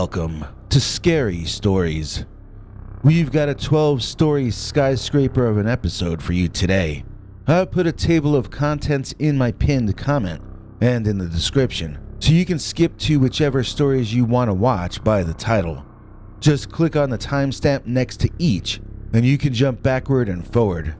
Welcome to Scary Stories. We've got a 12 story skyscraper of an episode for you today. I've put a table of contents in my pinned comment and in the description, so you can skip to whichever stories you want to watch by the title. Just click on the timestamp next to each, and you can jump backward and forward.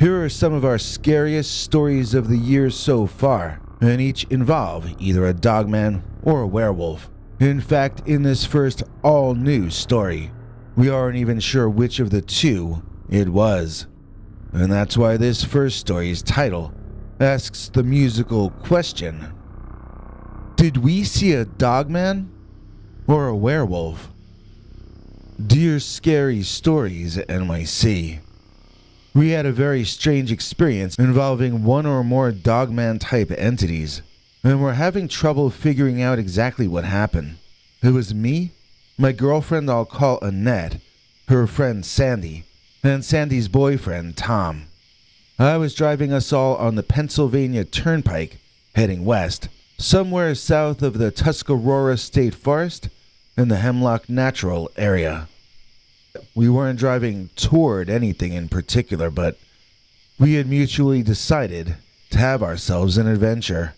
Here are some of our scariest stories of the year so far, and each involve either a dogman or a werewolf. In fact, in this first all new story, we aren't even sure which of the two it was. And that's why this first story's title asks the musical question Did we see a dogman or a werewolf? Dear Scary Stories NYC, we had a very strange experience involving one or more dogman type entities, and we're having trouble figuring out exactly what happened. It was me, my girlfriend I'll call Annette, her friend Sandy, and Sandy's boyfriend Tom. I was driving us all on the Pennsylvania Turnpike, heading west, somewhere south of the Tuscarora State Forest in the Hemlock Natural area. We weren't driving toward anything in particular, but we had mutually decided to have ourselves an adventure.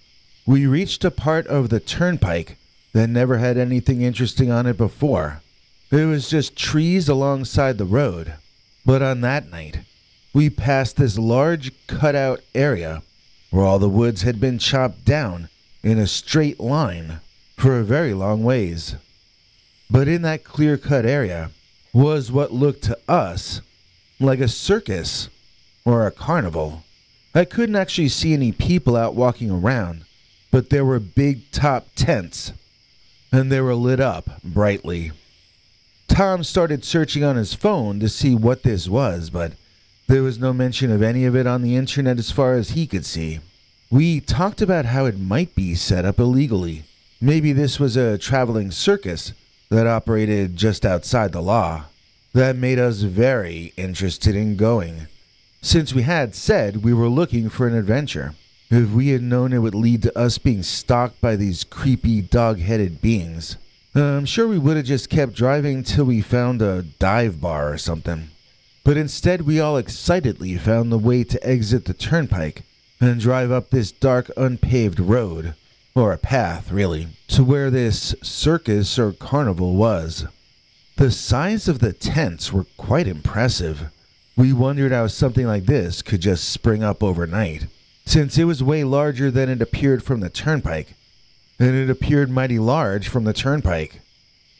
We reached a part of the turnpike that never had anything interesting on it before. It was just trees alongside the road. But on that night, we passed this large cutout area where all the woods had been chopped down in a straight line for a very long ways. But in that clear cut area was what looked to us like a circus or a carnival. I couldn't actually see any people out walking around, but there were big top tents, and they were lit up brightly. Tom started searching on his phone to see what this was, but there was no mention of any of it on the internet as far as he could see. We talked about how it might be set up illegally. Maybe this was a traveling circus that operated just outside the law. That made us very interested in going, since we had said we were looking for an adventure. If we had known it would lead to us being stalked by these creepy dog headed beings, I'm sure we would have just kept driving till we found a dive bar or something. But instead, we all excitedly found the way to exit the turnpike and drive up this dark, unpaved road, or a path, really, to where this circus or carnival was. The size of the tents were quite impressive. We wondered how something like this could just spring up overnight, since it was way larger than it appeared from the turnpike, and it appeared mighty large from the turnpike.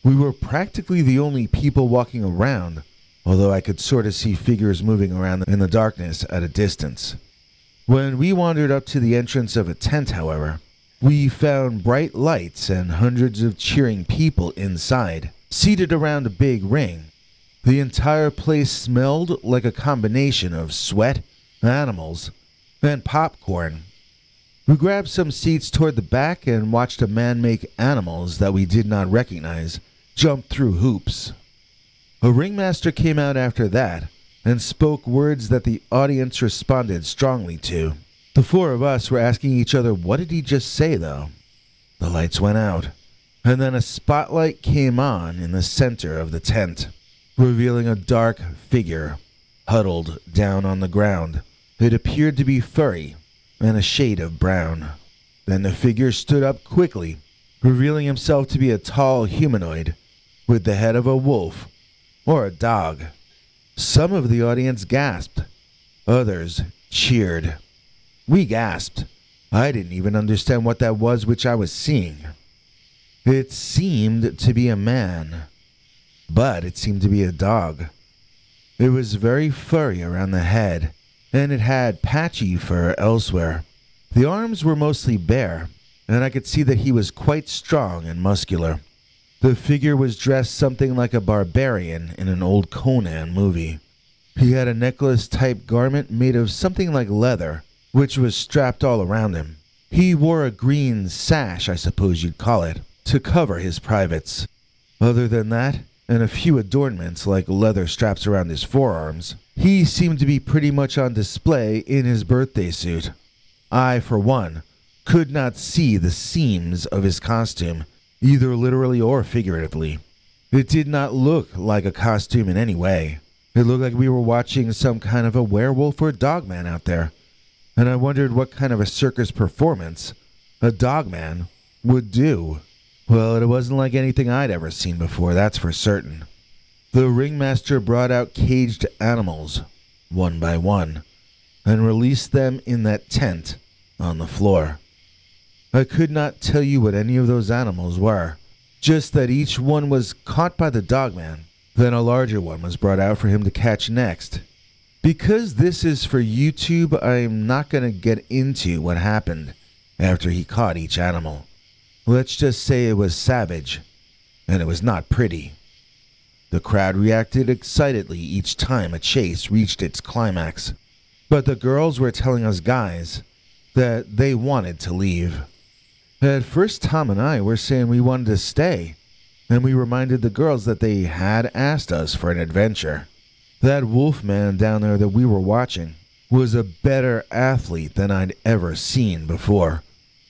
We were practically the only people walking around, although I could sort of see figures moving around in the darkness at a distance. When we wandered up to the entrance of a tent, however, we found bright lights and hundreds of cheering people inside, seated around a big ring. The entire place smelled like a combination of sweat, animals, and popcorn. We grabbed some seats toward the back and watched a man make animals that we did not recognize jump through hoops. A ringmaster came out after that and spoke words that the audience responded strongly to. The four of us were asking each other, what did he just say, though? The lights went out, and then a spotlight came on in the center of the tent, revealing a dark figure huddled down on the ground. It appeared to be furry and a shade of brown. Then the figure stood up quickly, revealing himself to be a tall humanoid with the head of a wolf or a dog. Some of the audience gasped, others cheered. We gasped. I didn't even understand what that was which I was seeing. It seemed to be a man, but it seemed to be a dog. It was very furry around the head, and it had patchy fur elsewhere. The arms were mostly bare, and I could see that he was quite strong and muscular. The figure was dressed something like a barbarian in an old Conan movie. He had a necklace type garment made of something like leather, which was strapped all around him. He wore a green sash, I suppose you'd call it, to cover his privates. Other than that, and a few adornments like leather straps around his forearms, he seemed to be pretty much on display in his birthday suit. I, for one, could not see the seams of his costume, either literally or figuratively. It did not look like a costume in any way. It looked like we were watching some kind of a werewolf or dogman out there. And I wondered what kind of a circus performance a dogman would do. Well, it wasn't like anything I'd ever seen before, that's for certain. The ringmaster brought out caged animals, one by one, and released them in that tent on the floor. I could not tell you what any of those animals were, just that each one was caught by the dogman. Then a larger one was brought out for him to catch next. Because this is for YouTube, I'm not going to get into what happened after he caught each animal. Let's just say it was savage, and it was not pretty. The crowd reacted excitedly each time a chase reached its climax, but the girls were telling us guys that they wanted to leave. At first, Tom and I were saying we wanted to stay, and we reminded the girls that they had asked us for an adventure. That wolf man down there that we were watching was a better athlete than I'd ever seen before,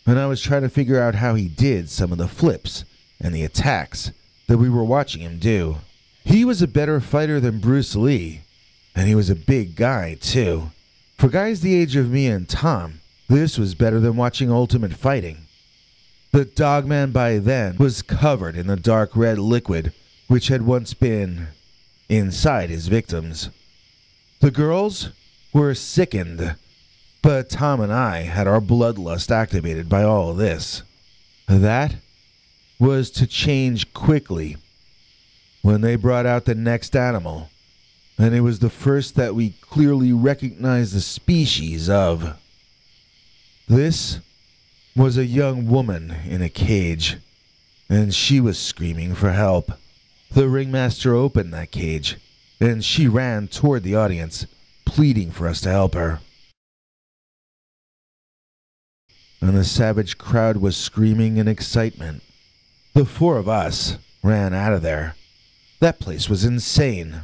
and I was trying to figure out how he did some of the flips and the attacks that we were watching him do. He was a better fighter than Bruce Lee, and he was a big guy, too. For guys the age of me and Tom, this was better than watching Ultimate Fighting. The dogman by then was covered in the dark red liquid which had once been inside his victims. The girls were sickened, but Tom and I had our bloodlust activated by all this. That was to change quickly when they brought out the next animal, and it was the first that we clearly recognized the species of. This was a young woman in a cage, and she was screaming for help. The ringmaster opened that cage, and she ran toward the audience, pleading for us to help her. And the savage crowd was screaming in excitement. The four of us ran out of there. That place was insane.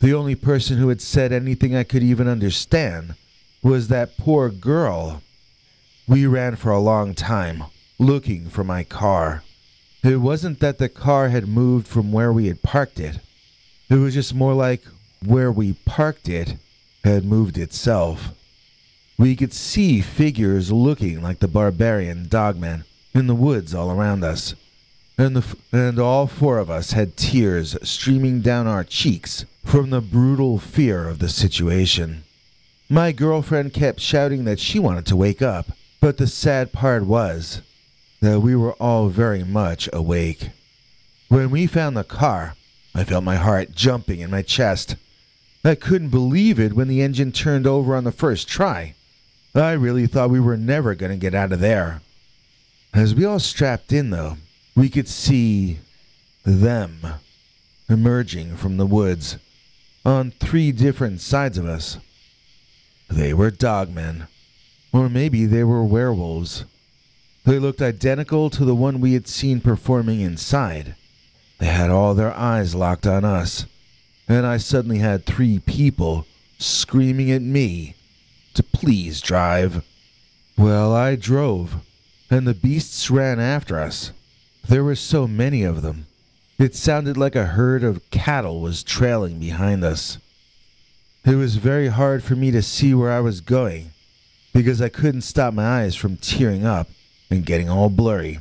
The only person who had said anything I could even understand was that poor girl we ran for a long time, looking for my car. It wasn't that the car had moved from where we had parked it. It was just more like where we parked it had moved itself. We could see figures looking like the barbarian dogman in the woods all around us. And, the, and all four of us had tears streaming down our cheeks from the brutal fear of the situation. My girlfriend kept shouting that she wanted to wake up, but the sad part was that we were all very much awake. When we found the car, I felt my heart jumping in my chest. I couldn't believe it when the engine turned over on the first try. I really thought we were never going to get out of there. As we all strapped in, though, we could see them emerging from the woods on three different sides of us. They were dogmen. Or maybe they were werewolves. They looked identical to the one we had seen performing inside. They had all their eyes locked on us, and I suddenly had three people screaming at me to please drive. Well, I drove, and the beasts ran after us. There were so many of them. It sounded like a herd of cattle was trailing behind us. It was very hard for me to see where I was going because I couldn't stop my eyes from tearing up and getting all blurry.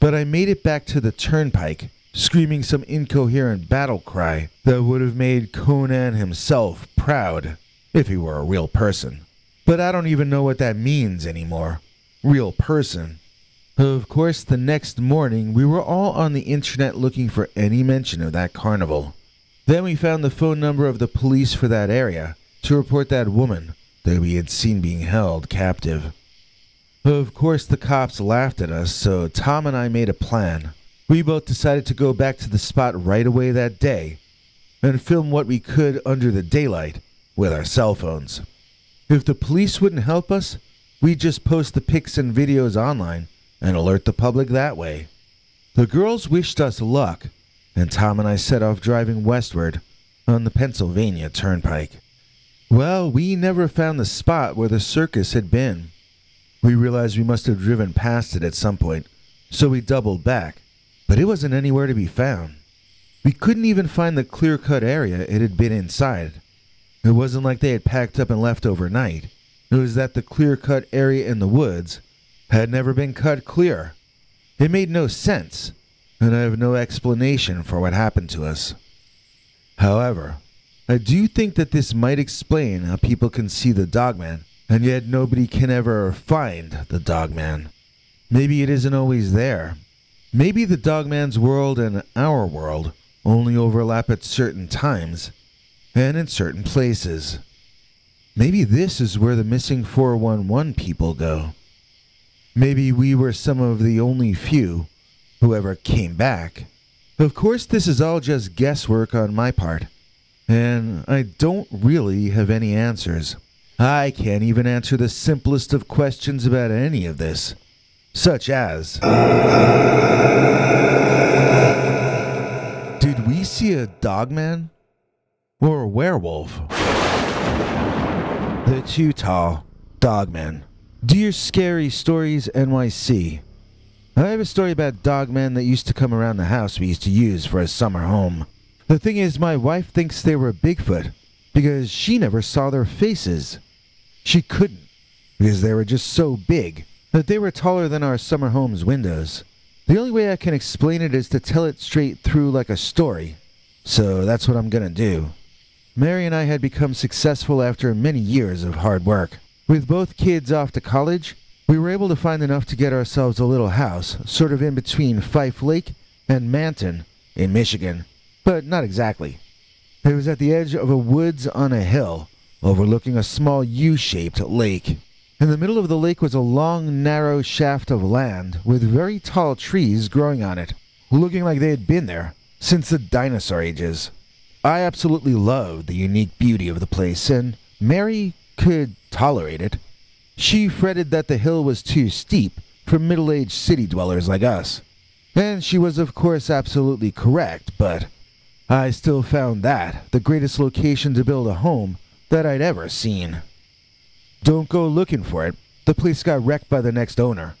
But I made it back to the turnpike, screaming some incoherent battle cry that would have made Conan himself proud if he were a real person. But I don't even know what that means anymore. Real person. Of course, the next morning we were all on the internet looking for any mention of that carnival. Then we found the phone number of the police for that area to report that woman that we had seen being held captive. Of course, the cops laughed at us, so Tom and I made a plan. We both decided to go back to the spot right away that day and film what we could under the daylight with our cell phones. If the police wouldn't help us, we'd just post the pics and videos online and alert the public that way. The girls wished us luck, and Tom and I set off driving westward on the Pennsylvania Turnpike. Well, we never found the spot where the circus had been. We realized we must have driven past it at some point, so we doubled back, but it wasn't anywhere to be found. We couldn't even find the clear cut area it had been inside. It wasn't like they had packed up and left overnight. It was that the clear cut area in the woods had never been cut clear. It made no sense, and I have no explanation for what happened to us. However, I do think that this might explain how people can see the dogman, and yet nobody can ever find the dogman. Maybe it isn't always there. Maybe the dogman's world and our world only overlap at certain times and in certain places. Maybe this is where the missing 411 people go. Maybe we were some of the only few who ever came back. Of course, this is all just guesswork on my part, and I don't really have any answers. I can't even answer the simplest of questions about any of this, such as Did we see a dogman? Or a werewolf? The Tall Dogman. Dear Scary Stories NYC. I have a story about dogmen that used to come around the house we used to use for a summer home. The thing is, my wife thinks they were Bigfoot because she never saw their faces. She couldn't because they were just so big that they were taller than our summer home's windows. The only way I can explain it is to tell it straight through like a story. So that's what I'm gonna do. Mary and I had become successful after many years of hard work. With both kids off to college, we were able to find enough to get ourselves a little house, sort of in between Fife Lake and Manton in Michigan. But not exactly. It was at the edge of a woods on a hill, overlooking a small U shaped lake. In the middle of the lake was a long, narrow shaft of land with very tall trees growing on it, looking like they had been there since the dinosaur ages. I absolutely loved the unique beauty of the place, and Mary could tolerate it. She fretted that the hill was too steep for middle aged city dwellers like us. And she was, of course, absolutely correct, but I still found that the greatest location to build a home that I'd ever seen. Don't go looking for it. The place got wrecked by the next owner.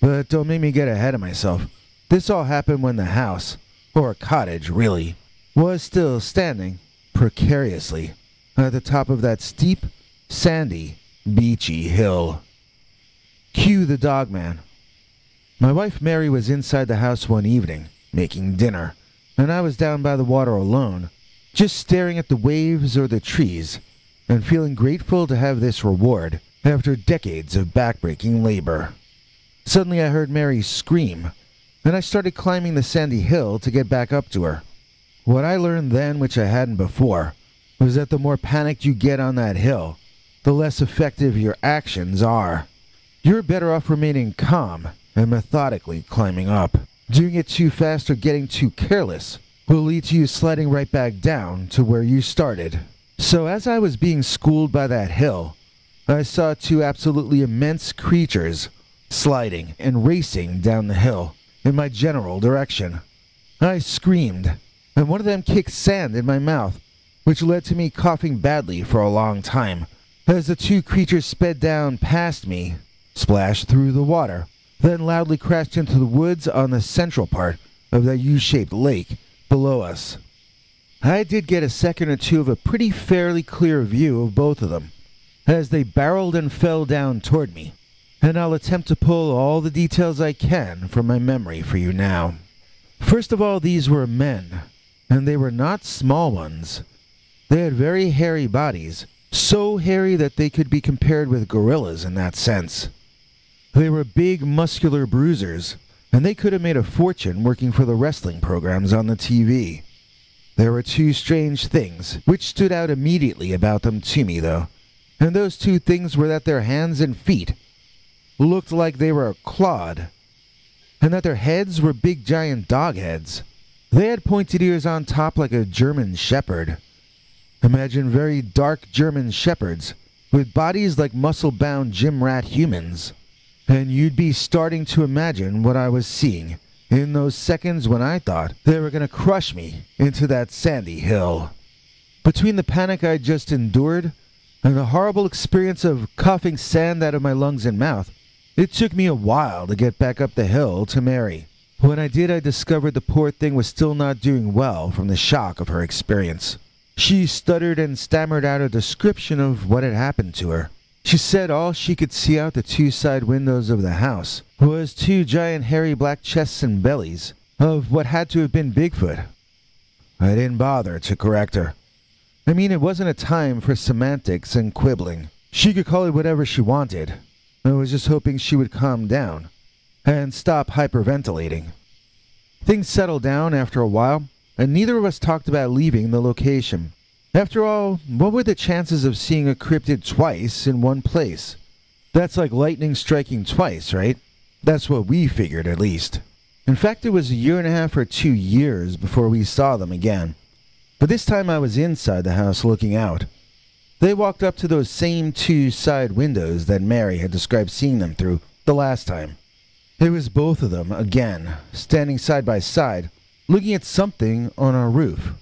But don't make me get ahead of myself. This all happened when the house, or cottage really, was still standing precariously at the top of that steep, sandy, beachy hill. Cue the dogman. My wife Mary was inside the house one evening, making dinner, and I was down by the water alone, just staring at the waves or the trees, and feeling grateful to have this reward after decades of backbreaking labor. Suddenly I heard Mary scream, and I started climbing the sandy hill to get back up to her. What I learned then, which I hadn't before, was that the more panicked you get on that hill, the less effective your actions are. You're better off remaining calm and methodically climbing up. Doing it too fast or getting too careless will lead to you sliding right back down to where you started. So, as I was being schooled by that hill, I saw two absolutely immense creatures sliding and racing down the hill in my general direction. I screamed, and one of them kicked sand in my mouth, which led to me coughing badly for a long time as the two creatures sped down past me, splashed through the water, then loudly crashed into the woods on the central part of that U shaped lake below us. I did get a second or two of a pretty fairly clear view of both of them as they barreled and fell down toward me, and I'll attempt to pull all the details I can from my memory for you now. First of all, these were men, and they were not small ones. They had very hairy bodies, so hairy that they could be compared with gorillas in that sense. They were big, muscular bruisers, and they could have made a fortune working for the wrestling programs on the TV. There were two strange things which stood out immediately about them to me, though, and those two things were that their hands and feet looked like they were clawed, and that their heads were big giant dog heads. They had pointed ears on top like a German shepherd, Imagine very dark German shepherds with bodies like muscle bound gym rat humans. And you'd be starting to imagine what I was seeing in those seconds when I thought they were going to crush me into that sandy hill. Between the panic I just endured and the horrible experience of coughing sand out of my lungs and mouth, It took me a while to get back up the hill to Mary. When I did, I discovered the poor thing was still not doing well from the shock of her experience. She stuttered and stammered out a description of what had happened to her. She said all she could see out the two side windows of the house was two giant hairy black chests and bellies of what had to have been Bigfoot. I didn't bother to correct her. I mean, it wasn't a time for semantics and quibbling. She could call it whatever she wanted. I was just hoping she would calm down and stop hyperventilating. Things settled down after a while, and neither of us talked about leaving the location. After all, what were the chances of seeing a cryptid twice in one place? That's like lightning striking twice, right? That's what we figured, at least. In fact, it was a year and a half or two years before we saw them again. But this time I was inside the house looking out. They walked up to those same two side windows that Mary had described seeing them through the last time. It was both of them, again, standing side by side, looking at something on our roof.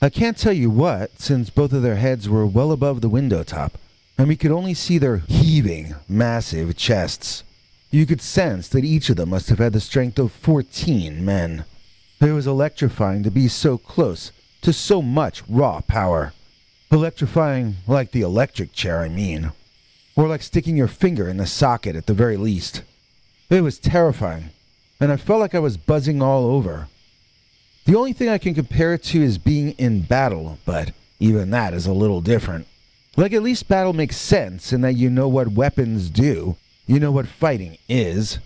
I can't tell you what, since both of their heads were well above the window top, and we could only see their heaving, massive chests. You could sense that each of them must have had the strength of 14 men. It was electrifying to be so close to so much raw power. Electrifying like the electric chair, I mean. Or like sticking your finger in the socket at the very least. It was terrifying, and I felt like I was buzzing all over. The only thing I can compare it to is being in battle, but even that is a little different. Like, at least battle makes sense in that you know what weapons do, you know what fighting is.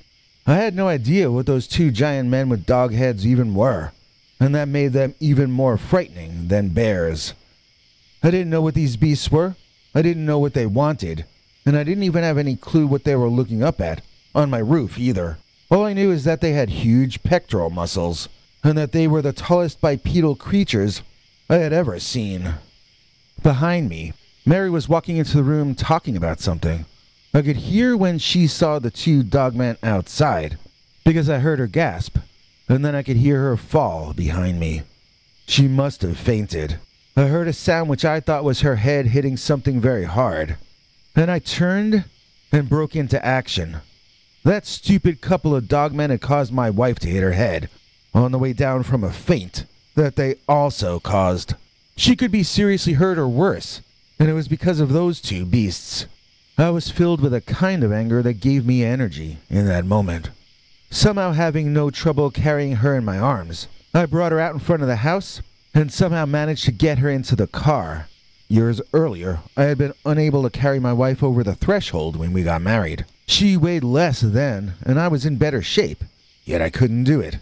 I had no idea what those two giant men with dog heads even were, and that made them even more frightening than bears. I didn't know what these beasts were, I didn't know what they wanted, and I didn't even have any clue what they were looking up at on my roof either. All I knew is that they had huge pectoral muscles, and that they were the tallest bipedal creatures I had ever seen. Behind me, Mary was walking into the room talking about something. I could hear when she saw the two dogmen outside, because I heard her gasp, and then I could hear her fall behind me. She must have fainted. I heard a sound which I thought was her head hitting something very hard. Then I turned and broke into action. That stupid couple of dogmen had caused my wife to hit her head on the way down from a faint that they also caused. She could be seriously hurt or worse, and it was because of those two beasts. I was filled with a kind of anger that gave me energy in that moment. Somehow having no trouble carrying her in my arms, I brought her out in front of the house and somehow managed to get her into the car. Years earlier, I had been unable to carry my wife over the threshold when we got married. She weighed less then, and I was in better shape, yet I couldn't do it.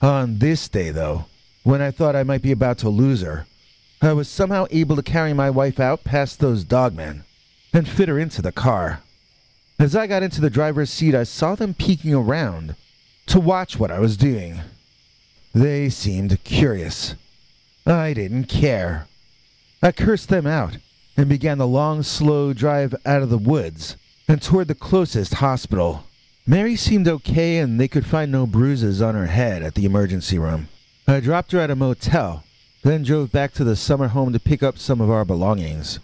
On this day, though, when I thought I might be about to lose her, I was somehow able to carry my wife out past those dogmen and fit her into the car. As I got into the driver's seat, I saw them peeking around to watch what I was doing. They seemed curious. I didn't care. I cursed them out and began the long, slow drive out of the woods and toward the closest hospital. Mary seemed okay and they could find no bruises on her head at the emergency room. I dropped her at a motel, then drove back to the summer home to pick up some of our belongings.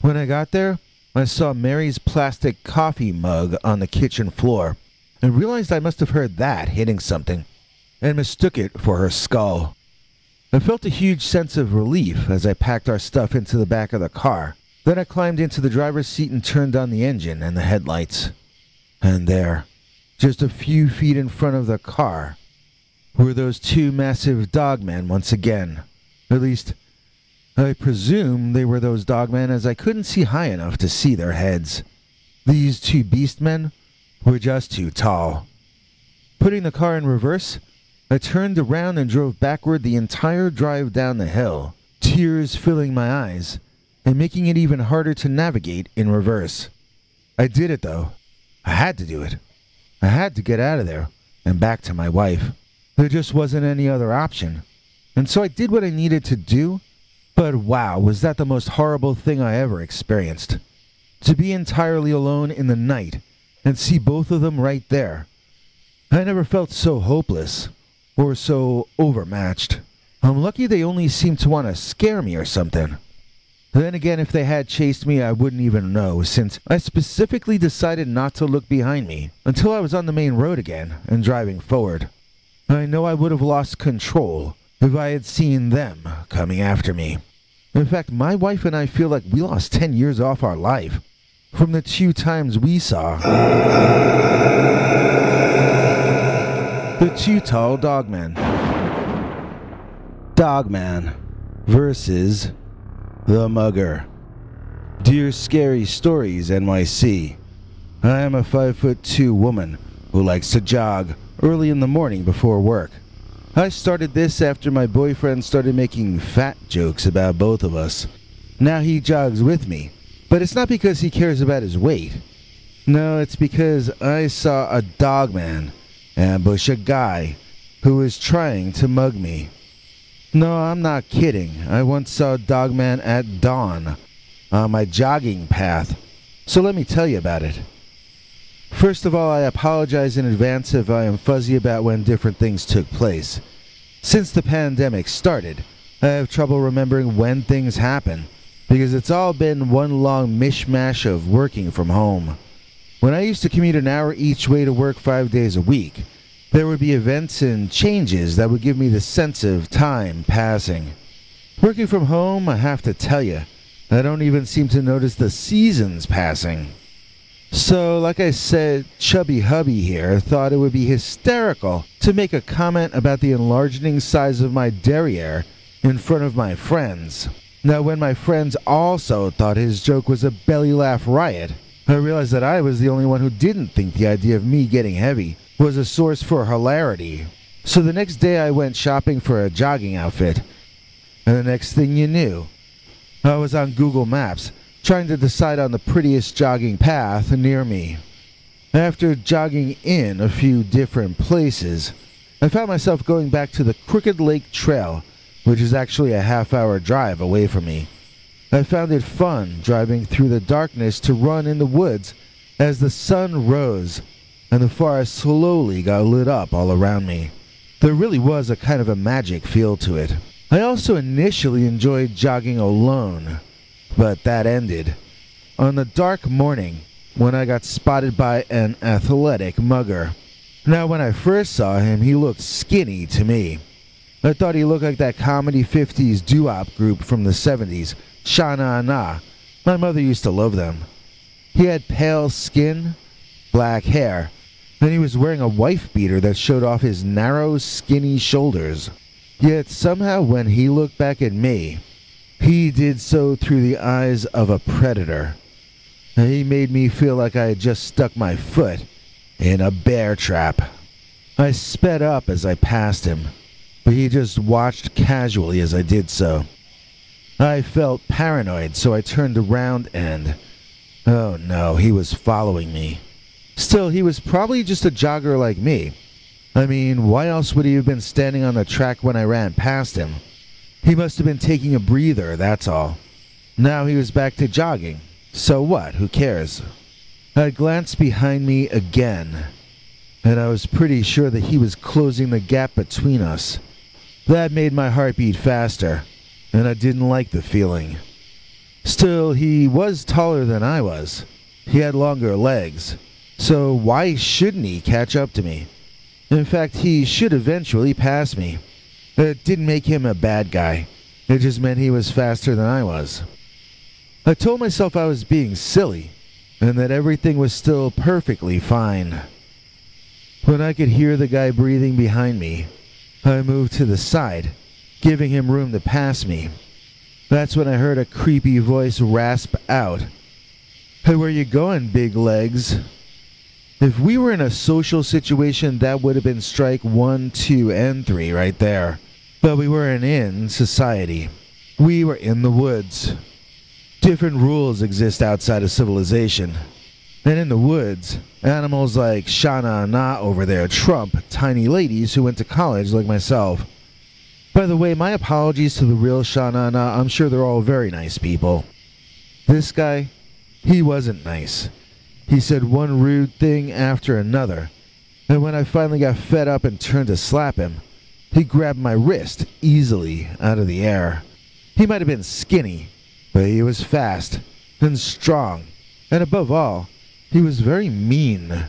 When I got there, I saw Mary's plastic coffee mug on the kitchen floor and realized I must have heard that hitting something and mistook it for her skull. I felt a huge sense of relief as I packed our stuff into the back of the car. Then I climbed into the driver's seat and turned on the engine and the headlights. And there, just a few feet in front of the car, were those two massive dogmen once again. At least, I presume they were those dogmen as I couldn't see high enough to see their heads. These two beastmen were just too tall. Putting the car in reverse, I turned around and drove backward the entire drive down the hill, tears filling my eyes and making it even harder to navigate in reverse. I did it though. I had to do it. I had to get out of there and back to my wife. There just wasn't any other option. And so I did what I needed to do. But wow, was that the most horrible thing I ever experienced. To be entirely alone in the night and see both of them right there. I never felt so hopeless or so overmatched. I'm lucky they only seemed to want to scare me or something. Then again, if they had chased me, I wouldn't even know, since I specifically decided not to look behind me until I was on the main road again and driving forward. I know I would have lost control if I had seen them coming after me. In fact, my wife and I feel like we lost 10 years off our life from the two times we saw the two tall dogmen. Dogman versus the Mugger. Dear Scary Stories NYC, I am a 5 foot 2 woman who likes to jog early in the morning before work. I started this after my boyfriend started making fat jokes about both of us. Now he jogs with me, but it's not because he cares about his weight. No, it's because I saw a dog man ambush a guy who was trying to mug me. No, I'm not kidding. I once saw dogman at dawn on my jogging path, so let me tell you about it. First of all, I apologize in advance if I am fuzzy about when different things took place. Since the pandemic started, I have trouble remembering when things happen because it's all been one long mishmash of working from home. When I used to commute an hour each way to work five days a week, there would be events and changes that would give me the sense of time passing. Working from home, I have to tell you, I don't even seem to notice the seasons passing. So, like I said, Chubby Hubby here thought it would be hysterical to make a comment about the enlarging size of my derriere in front of my friends. Now, when my friends also thought his joke was a belly laugh riot, I realized that I was the only one who didn't think the idea of me getting heavy was a source for hilarity. So the next day I went shopping for a jogging outfit. And the next thing you knew, I was on Google Maps trying to decide on the prettiest jogging path near me. After jogging in a few different places, I found myself going back to the Crooked Lake Trail, which is actually a half hour drive away from me. I found it fun driving through the darkness to run in the woods as the sun rose and the forest slowly got lit up all around me. There really was a kind of a magic feel to it. I also initially enjoyed jogging alone, but that ended. On the dark morning, when I got spotted by an athletic mugger. Now, when I first saw him, he looked skinny to me. I thought he looked like that comedy 50s doo-wop group from the 70s, Sha Na Na. My mother used to love them. He had pale skin, black hair, and he was wearing a wife beater that showed off his narrow, skinny shoulders. Yet somehow, when he looked back at me, he did so through the eyes of a predator. He made me feel like I had just stuck my foot in a bear trap. I sped up as I passed him, but he just watched casually as I did so. I felt paranoid, so I turned around and. Oh no, he was following me. Still, he was probably just a jogger like me. I mean, why else would he have been standing on the track when I ran past him? He must have been taking a breather, that's all. Now he was back to jogging. So what? Who cares? I glanced behind me again, and I was pretty sure that he was closing the gap between us. That made my heart beat faster, and I didn't like the feeling. Still, he was taller than I was. He had longer legs, so why shouldn't he catch up to me? In fact, he should eventually pass me. It didn't make him a bad guy. It just meant he was faster than I was. I told myself I was being silly and that everything was still perfectly fine. When I could hear the guy breathing behind me, I moved to the side, giving him room to pass me. That's when I heard a creepy voice rasp out. Hey, where you going, big legs? If we were in a social situation, that would have been strike one, two, and three right there. But we weren't in society. We were in the woods. Different rules exist outside of civilization. And in the woods, animals like Sha Na over there trump tiny ladies who went to college like myself. By the way, my apologies to the real Sha Na Na. I'm sure they're all very nice people. This guy, he wasn't nice. He said one rude thing after another, and when I finally got fed up and turned to slap him, he grabbed my wrist easily out of the air. He might have been skinny, But he was fast and strong, and above all, he was very mean.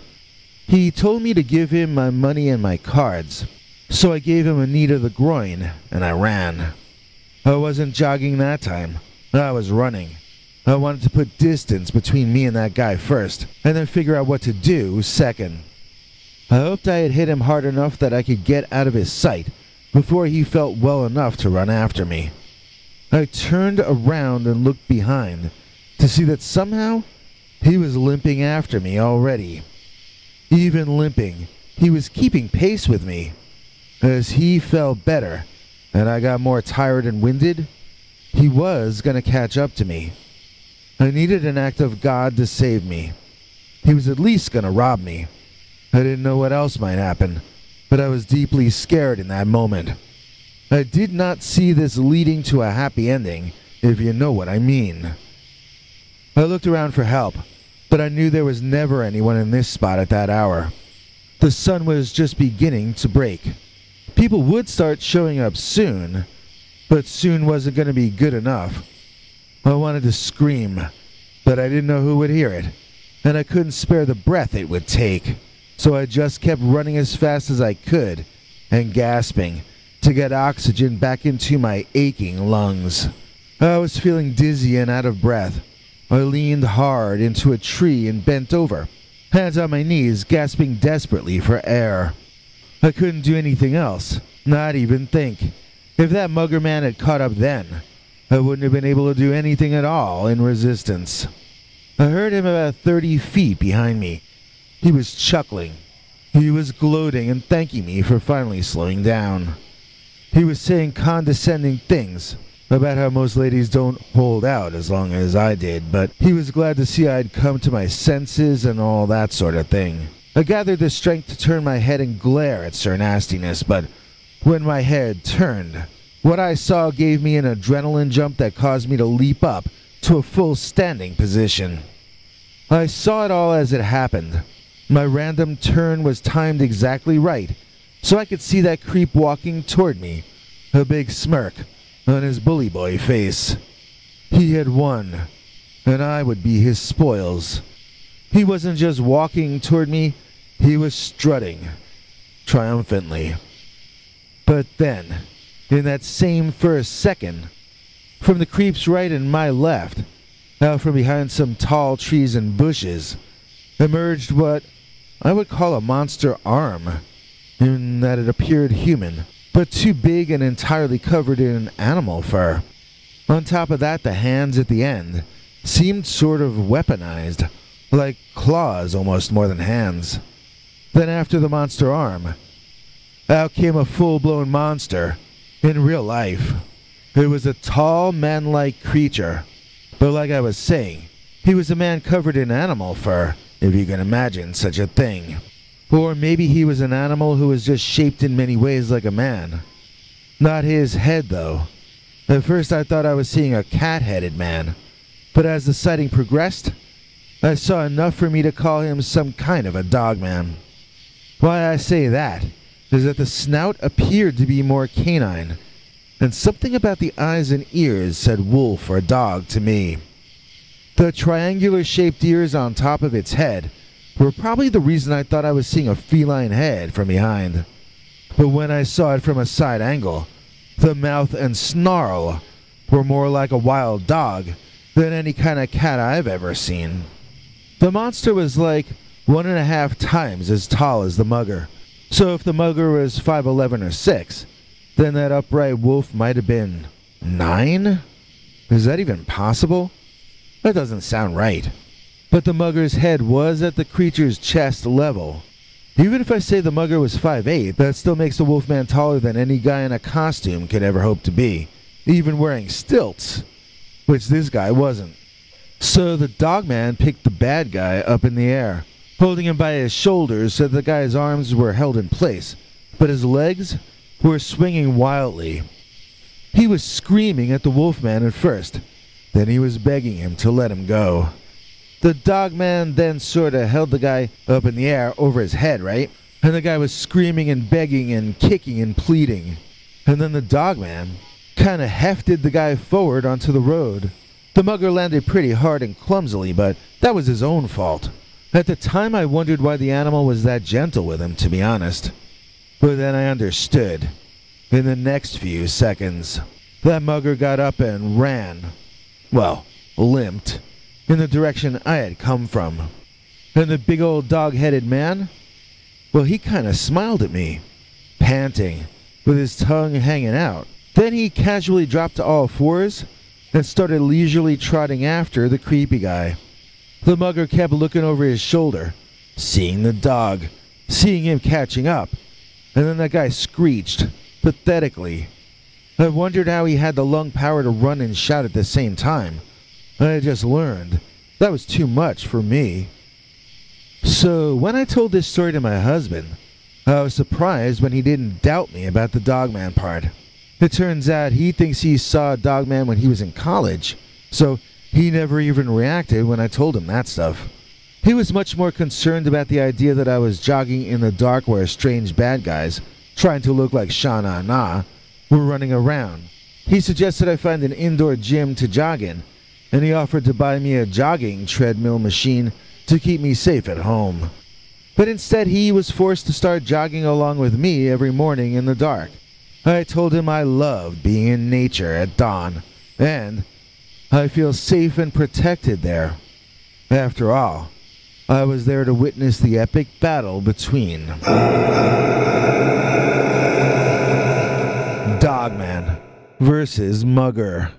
He told me to give him my money and my cards, so I gave him a knee to the groin and I ran. I wasn't jogging that time, I was running. I wanted to put distance between me and that guy first, and then figure out what to do second. I hoped I had hit him hard enough that I could get out of his sight before he felt well enough to run after me. I turned around and looked behind to see that somehow he was limping after me already. Even limping, he was keeping pace with me. As he felt better and I got more tired and winded, he was going to catch up to me. I needed an act of God to save me. He was at least going to rob me. I didn't know what else might happen, but I was deeply scared in that moment. I did not see this leading to a happy ending, if you know what I mean. I looked around for help, but I knew there was never anyone in this spot at that hour. The sun was just beginning to break. People would start showing up soon, but soon wasn't going to be good enough. I wanted to scream, but I didn't know who would hear it, and I couldn't spare the breath it would take so I just kept running as fast as I could and gasping to get oxygen back into my aching lungs. I was feeling dizzy and out of breath. I leaned hard into a tree and bent over, hands on my knees, gasping desperately for air. I couldn't do anything else, not even think. If that mugger man had caught up then, I wouldn't have been able to do anything at all in resistance. I heard him about 30 feet behind me, he was chuckling. He was gloating and thanking me for finally slowing down. He was saying condescending things about how most ladies don't hold out as long as I did, but he was glad to see I'd come to my senses and all that sort of thing. I gathered the strength to turn my head and glare at Sir Nastiness, but when my head turned, what I saw gave me an adrenaline jump that caused me to leap up to a full standing position. I saw it all as it happened. My random turn was timed exactly right, so I could see that creep walking toward me, a big smirk on his bully boy face. He had won, and I would be his spoils. He wasn't just walking toward me, he was strutting triumphantly. But then, in that same first second, from the creep's right and my left, out from behind some tall trees and bushes, emerged what I would call a monster arm, in that it appeared human, but too big and entirely covered in animal fur. On top of that, the hands at the end seemed sort of weaponized, like claws almost more than hands. Then, after the monster arm, out came a full blown monster in real life. It was a tall, man like creature, but like I was saying, he was a man covered in animal fur if you can imagine such a thing. Or maybe he was an animal who was just shaped in many ways like a man. Not his head, though. At first, I thought I was seeing a cat headed man, but as the sighting progressed, I saw enough for me to call him some kind of a dog man. Why I say that is that the snout appeared to be more canine, and something about the eyes and ears said wolf or dog to me. The triangular shaped ears on top of its head were probably the reason I thought I was seeing a feline head from behind. But when I saw it from a side angle, the mouth and snarl were more like a wild dog than any kind of cat I've ever seen. The monster was like one and a half times as tall as the mugger. So if the mugger was 5'11 or 6, then that upright wolf might have been 9? Is that even possible? That doesn't sound right. But the mugger's head was at the creature's chest level. Even if I say the mugger was 5'8, that still makes the wolfman taller than any guy in a costume could ever hope to be, even wearing stilts, which this guy wasn't. So the dogman picked the bad guy up in the air, holding him by his shoulders so that the guy's arms were held in place, but his legs were swinging wildly. He was screaming at the wolfman at first, then he was begging him to let him go. The dogman then sort of held the guy up in the air over his head, right? And the guy was screaming and begging and kicking and pleading. And then the dogman kind of hefted the guy forward onto the road. The mugger landed pretty hard and clumsily, but that was his own fault. At the time, I wondered why the animal was that gentle with him, to be honest. But then I understood. In the next few seconds, that mugger got up and ran. Well, limped. In the direction I had come from. And the big old dog headed man? Well, he kind of smiled at me, panting, with his tongue hanging out. Then he casually dropped to all fours and started leisurely trotting after the creepy guy. The mugger kept looking over his shoulder, seeing the dog, seeing him catching up, and then that guy screeched, pathetically. I wondered how he had the lung power to run and shout at the same time. I just learned that was too much for me. So, when I told this story to my husband, I was surprised when he didn't doubt me about the dogman part. It turns out he thinks he saw a dogman when he was in college, so he never even reacted when I told him that stuff. He was much more concerned about the idea that I was jogging in the dark where strange bad guys, trying to look like Sha Na Na, were running around. He suggested I find an indoor gym to jog in, and he offered to buy me a jogging treadmill machine to keep me safe at home. But instead, he was forced to start jogging along with me every morning in the dark. I told him I loved being in nature at dawn, and I feel safe and protected there. After all, I was there to witness the epic battle between Dogman versus Mugger.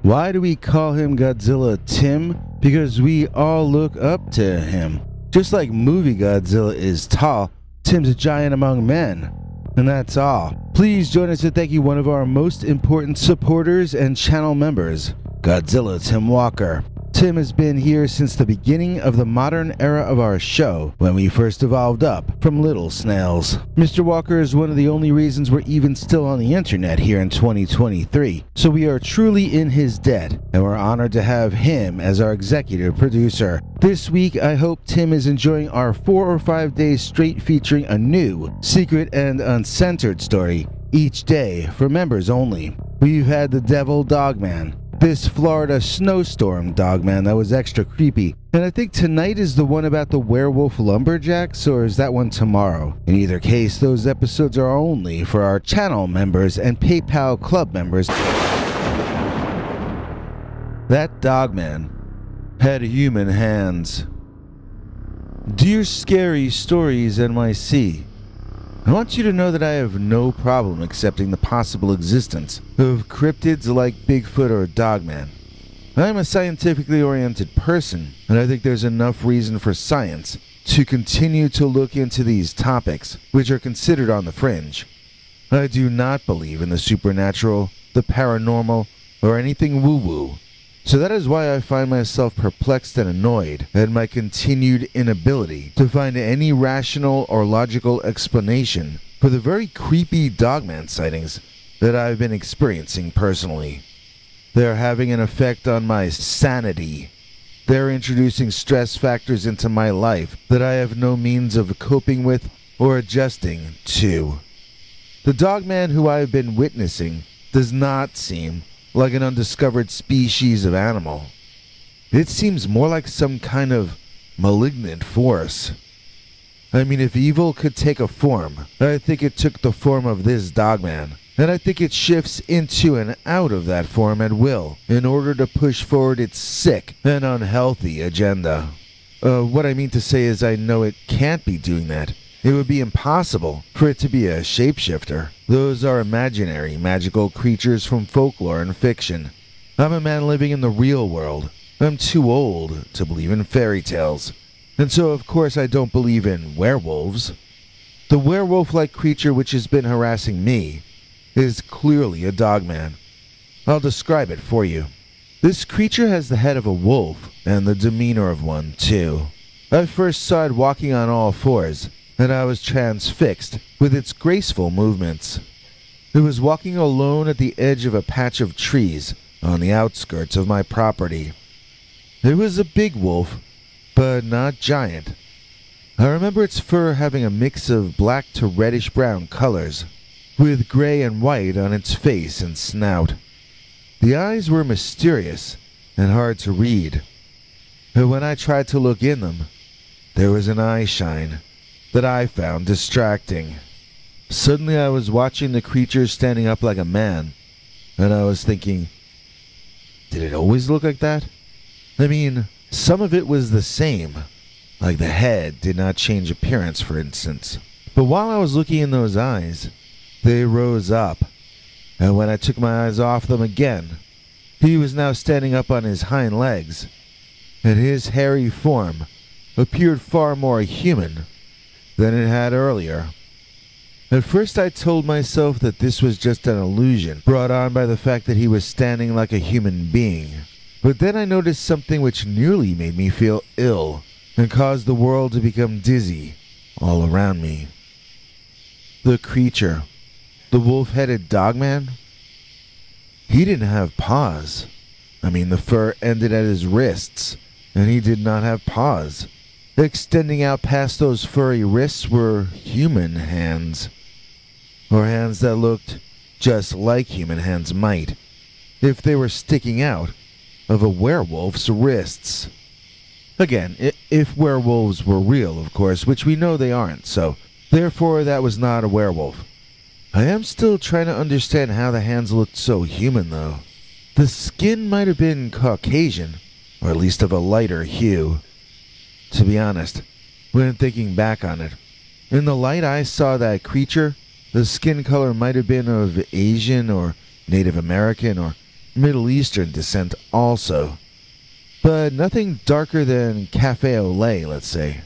Why do we call him Godzilla Tim? Because we all look up to him. Just like movie Godzilla is tall, Tim's a giant among men. And that's all. Please join us to thank you one of our most important supporters and channel members, Godzilla Tim Walker. Tim has been here since the beginning of the modern era of our show, when we first evolved up from little snails. Mr. Walker is one of the only reasons we're even still on the internet here in 2023, so we are truly in his debt, and we're honored to have him as our executive producer. This week, I hope Tim is enjoying our four or five days straight featuring a new, secret, and uncensored story each day for members only. We've had the Devil Dogman, this Florida snowstorm dogman that was extra creepy. And I think tonight is the one about the werewolf lumberjacks, or is that one tomorrow? In either case, those episodes are only for our channel members and PayPal club members. That dogman had human hands. Dear Scary Stories NYC, I want you to know that I have no problem accepting the possible existence of cryptids like Bigfoot or Dogman. I am a scientifically oriented person, and I think there's enough reason for science to continue to look into these topics, which are considered on the fringe. I do not believe in the supernatural, the paranormal, or anything woo woo. So that is why I find myself perplexed and annoyed at my continued inability to find any rational or logical explanation for the very creepy dogman sightings that I've been experiencing personally. They're having an effect on my sanity. They're introducing stress factors into my life that I have no means of coping with or adjusting to. The dogman who I have been witnessing does not seem like an undiscovered species of animal. It seems more like some kind of malignant force. I mean, if evil could take a form, I think it took the form of this dogman. And I think it shifts into and out of that form at will in order to push forward its sick and unhealthy agenda. Uh, what I mean to say is, I know it can't be doing that. It would be impossible for it to be a shapeshifter. Those are imaginary, magical creatures from folklore and fiction. I'm a man living in the real world. I'm too old to believe in fairy tales. And so, of course, I don't believe in werewolves. The werewolf like creature which has been harassing me is clearly a dogman. I'll describe it for you. This creature has the head of a wolf and the demeanor of one, too. I first saw it walking on all fours, and I was transfixed with its graceful movements. It was walking alone at the edge of a patch of trees on the outskirts of my property. It was a big wolf, but not giant. I remember its fur having a mix of black to reddish brown colors, with gray and white on its face and snout. The eyes were mysterious and hard to read. but when I tried to look in them, there was an eye shine that I found distracting. Suddenly, I was watching the creature standing up like a man, and I was thinking, did it always look like that? I mean, some of it was the same, like the head did not change appearance, for instance. But while I was looking in those eyes, they rose up, and when I took my eyes off them again, he was now standing up on his hind legs, and his hairy form appeared far more human than it had earlier. At first, I told myself that this was just an illusion brought on by the fact that he was standing like a human being. But then I noticed something which nearly made me feel ill and caused the world to become dizzy all around me. The creature, the wolf headed dogman, he didn't have paws. I mean, the fur ended at his wrists, and he did not have paws. Extending out past those furry wrists were human hands, or hands that looked just like human hands might, if they were sticking out of a werewolf's wrists. Again, if werewolves were real, of course, which we know they aren't, so therefore that was not a werewolf. I am still trying to understand how the hands looked so human, though. The skin might have been Caucasian, or at least of a lighter hue. To be honest, when thinking back on it, in the light I saw that creature, the skin color might have been of Asian or Native American or Middle Eastern descent also. But nothing darker than cafe au lait, let's say.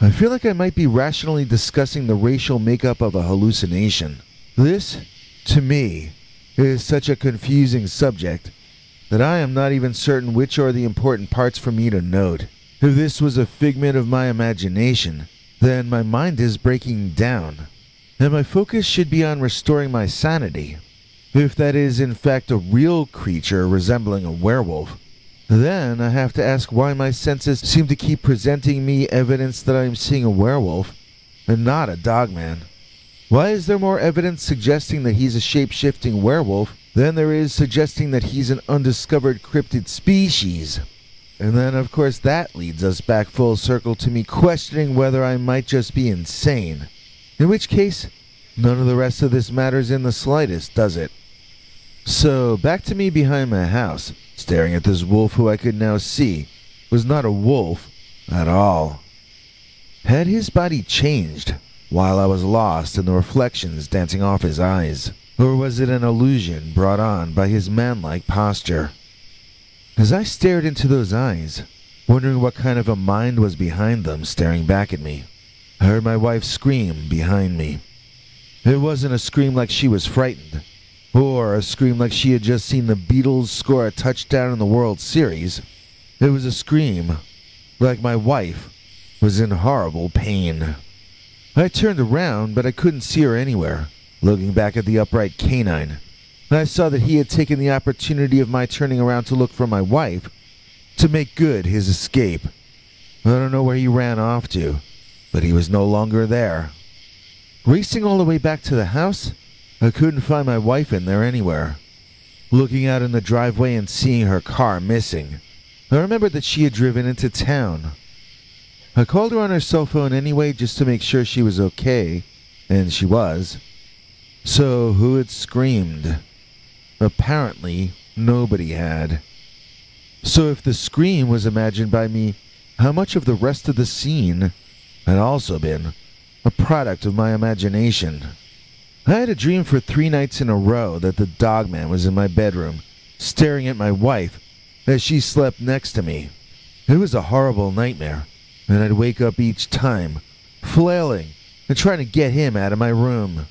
I feel like I might be rationally discussing the racial makeup of a hallucination. This, to me, is such a confusing subject that I am not even certain which are the important parts for me to note. If this was a figment of my imagination, then my mind is breaking down, and my focus should be on restoring my sanity. If that is in fact a real creature resembling a werewolf, then I have to ask why my senses seem to keep presenting me evidence that I am seeing a werewolf and not a dogman. Why is there more evidence suggesting that he's a shape shifting werewolf than there is suggesting that he's an undiscovered cryptid species? And then, of course, that leads us back full circle to me questioning whether I might just be insane. In which case, none of the rest of this matters in the slightest, does it? So, back to me behind my house, staring at this wolf who I could now see was not a wolf at all. Had his body changed while I was lost in the reflections dancing off his eyes? Or was it an illusion brought on by his manlike posture? As I stared into those eyes, wondering what kind of a mind was behind them staring back at me, I heard my wife scream behind me. It wasn't a scream like she was frightened, or a scream like she had just seen the Beatles score a touchdown in the World Series. It was a scream like my wife was in horrible pain. I turned around, but I couldn't see her anywhere, looking back at the upright canine I saw that he had taken the opportunity of my turning around to look for my wife to make good his escape. I don't know where he ran off to, but he was no longer there. Racing all the way back to the house, I couldn't find my wife in there anywhere. Looking out in the driveway and seeing her car missing, I remembered that she had driven into town. I called her on her cell phone anyway just to make sure she was okay, and she was. So, who had screamed? Apparently, nobody had. So if the scream was imagined by me, how much of the rest of the scene had also been a product of my imagination? I had a dream for three nights in a row that the dogman was in my bedroom, staring at my wife as she slept next to me. It was a horrible nightmare, and I'd wake up each time, flailing and trying to get him out of my room.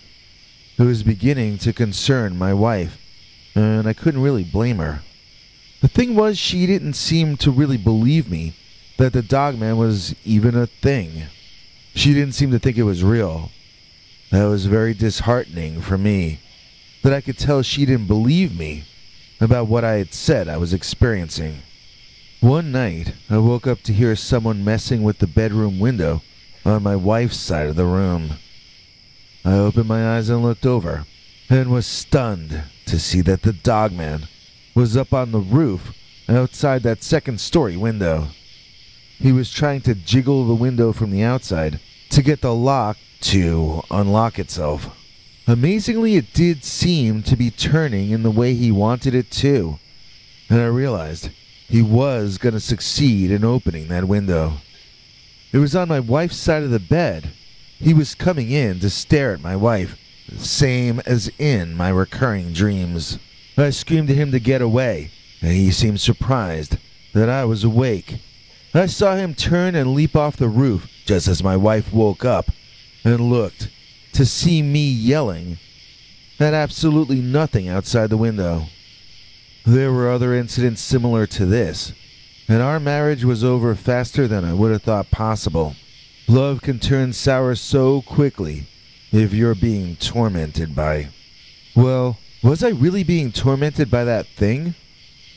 It was beginning to concern my wife and I couldn't really blame her. The thing was, she didn't seem to really believe me that the dogman was even a thing. She didn't seem to think it was real. That was very disheartening for me, that I could tell she didn't believe me about what I had said I was experiencing. One night, I woke up to hear someone messing with the bedroom window on my wife's side of the room. I opened my eyes and looked over, and was stunned to see that the dogman was up on the roof outside that second story window. He was trying to jiggle the window from the outside to get the lock to unlock itself. Amazingly, it did seem to be turning in the way he wanted it to, and I realized he was going to succeed in opening that window. It was on my wife's side of the bed. He was coming in to stare at my wife, same as in my recurring dreams. I screamed at him to get away, and he seemed surprised that I was awake. I saw him turn and leap off the roof just as my wife woke up and looked to see me yelling at absolutely nothing outside the window. There were other incidents similar to this, and our marriage was over faster than I would have thought possible. Love can turn sour so quickly if you're being tormented by. Well, was I really being tormented by that thing?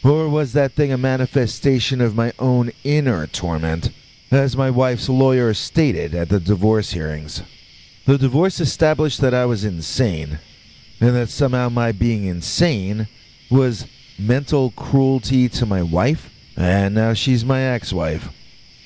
Or was that thing a manifestation of my own inner torment, as my wife's lawyer stated at the divorce hearings? The divorce established that I was insane, and that somehow my being insane was mental cruelty to my wife, and now she's my ex wife.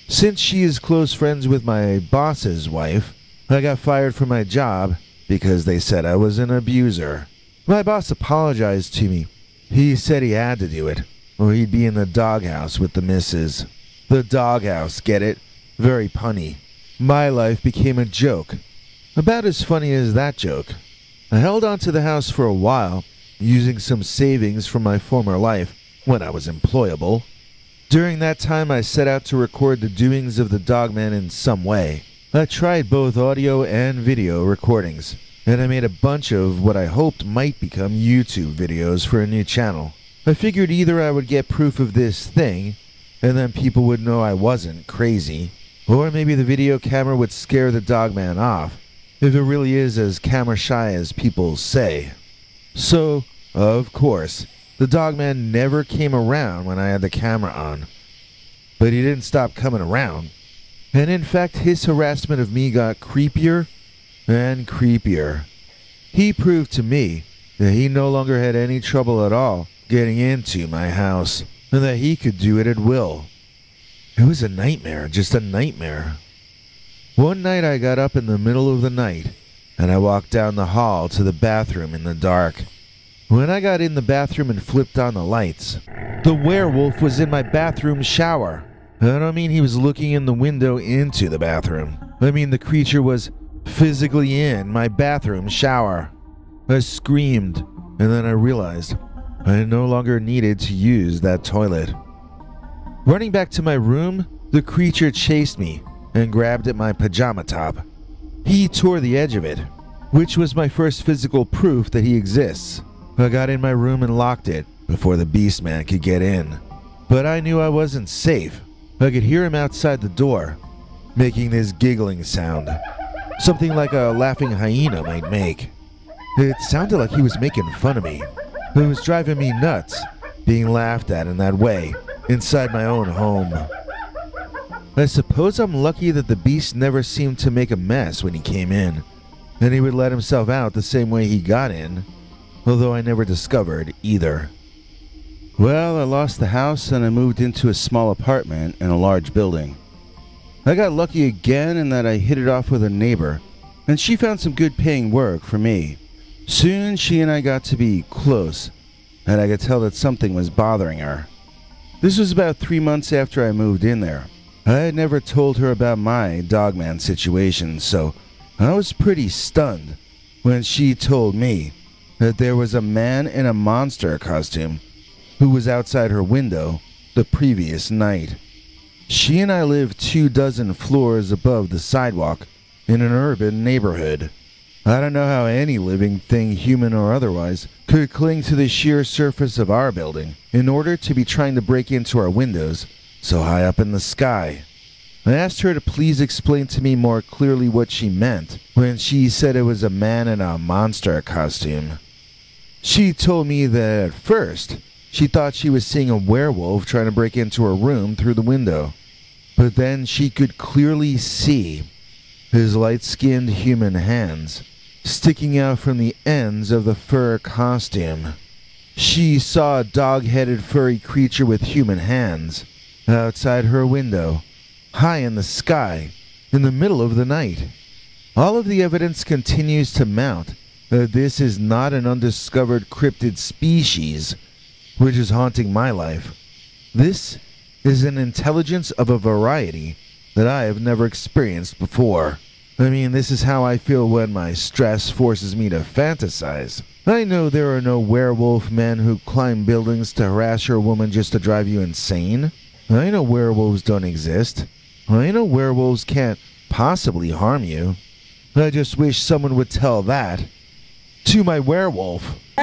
Since she is close friends with my boss's wife, I got fired from my job because they said I was an abuser. My boss apologized to me. He said he had to do it, or he'd be in the doghouse with the missus. The doghouse, get it? Very punny. My life became a joke. About as funny as that joke. I held on to the house for a while, using some savings from my former life when I was employable. During that time, I set out to record the doings of the dogman in some way. I tried both audio and video recordings and I made a bunch of what I hoped might become YouTube videos for a new channel. I figured either I would get proof of this thing, and then people would know I wasn't crazy, or maybe the video camera would scare the dogman off, if it really is as camera shy as people say. So, of course, the dogman never came around when I had the camera on. But he didn't stop coming around. And in fact, his harassment of me got creepier and creepier. He proved to me that he no longer had any trouble at all getting into my house, and that he could do it at will. It was a nightmare, just a nightmare. One night I got up in the middle of the night, and I walked down the hall to the bathroom in the dark. When I got in the bathroom and flipped on the lights, the werewolf was in my bathroom shower. I don't mean he was looking in the window into the bathroom. I mean the creature was physically in my bathroom shower. I screamed, and then I realized I no longer needed to use that toilet. Running back to my room, the creature chased me and grabbed at my pajama top. He tore the edge of it, which was my first physical proof that he exists. I got in my room and locked it before the beast man could get in. But I knew I wasn't safe. I could hear him outside the door, making this giggling sound something like a laughing hyena might make. It sounded like he was making fun of me. It was driving me nuts, being laughed at in that way, inside my own home. I suppose I'm lucky that the beast never seemed to make a mess when he came in, and he would let himself out the same way he got in, although I never discovered either. Well, I lost the house and I moved into a small apartment in a large building. I got lucky again in that I hit it off with a neighbor, and she found some good paying work for me. Soon she and I got to be close, and I could tell that something was bothering her. This was about three months after I moved in there. I had never told her about my dogman situation, so I was pretty stunned when she told me that there was a man in a monster costume who was outside her window the previous night. She and I live two dozen floors above the sidewalk in an urban neighborhood. I don't know how any living thing, human or otherwise, could cling to the sheer surface of our building in order to be trying to break into our windows so high up in the sky. I asked her to please explain to me more clearly what she meant when she said it was a man in a monster costume. She told me that at first she thought she was seeing a werewolf trying to break into her room through the window. But then she could clearly see his light skinned human hands sticking out from the ends of the fur costume. She saw a dog headed furry creature with human hands outside her window, high in the sky, in the middle of the night. All of the evidence continues to mount that this is not an undiscovered cryptid species which is haunting my life. This is an intelligence of a variety that I have never experienced before. I mean, this is how I feel when my stress forces me to fantasize. I know there are no werewolf men who climb buildings to harass your woman just to drive you insane. I know werewolves don't exist. I know werewolves can't possibly harm you. I just wish someone would tell that to my werewolf.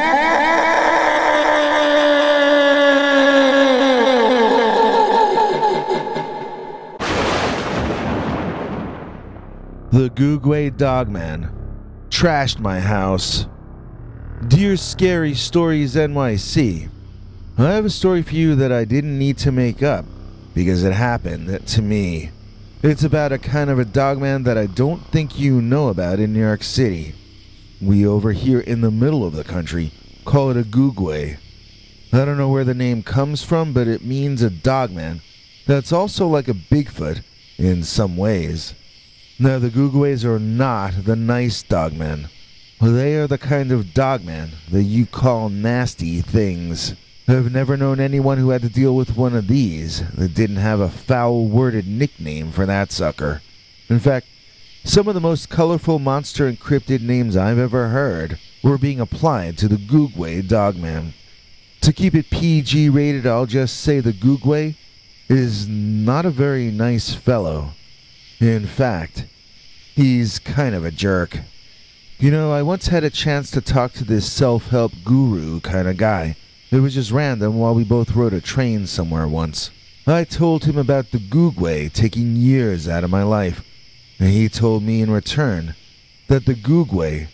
The Gugwe Dogman trashed my house. Dear Scary Stories NYC, I have a story for you that I didn't need to make up because it happened to me. It's about a kind of a dogman that I don't think you know about in New York City. We over here in the middle of the country call it a Gugwe. I don't know where the name comes from, but it means a dogman that's also like a Bigfoot in some ways. Now, the Gugwes are not the nice dogmen. They are the kind of dogmen that you call nasty things. I've never known anyone who had to deal with one of these that didn't have a foul worded nickname for that sucker. In fact, some of the most colorful monster encrypted names I've ever heard were being applied to the Gugwe dogman. To keep it PG rated, I'll just say the Gugwe is not a very nice fellow. In fact, he's kind of a jerk. You know, I once had a chance to talk to this self help guru kind of guy. It was just random while we both rode a train somewhere once. I told him about the Gugwe taking years out of my life, and he told me in return that the Gugwe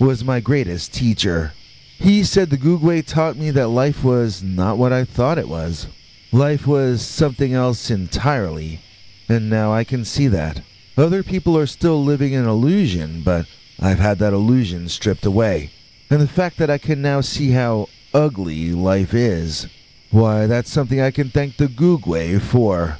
was my greatest teacher. He said the Gugwe taught me that life was not what I thought it was. Life was something else entirely, and now I can see that. Other people are still living an illusion, but I've had that illusion stripped away. And the fact that I can now see how ugly life is, why, that's something I can thank the Gugwe for.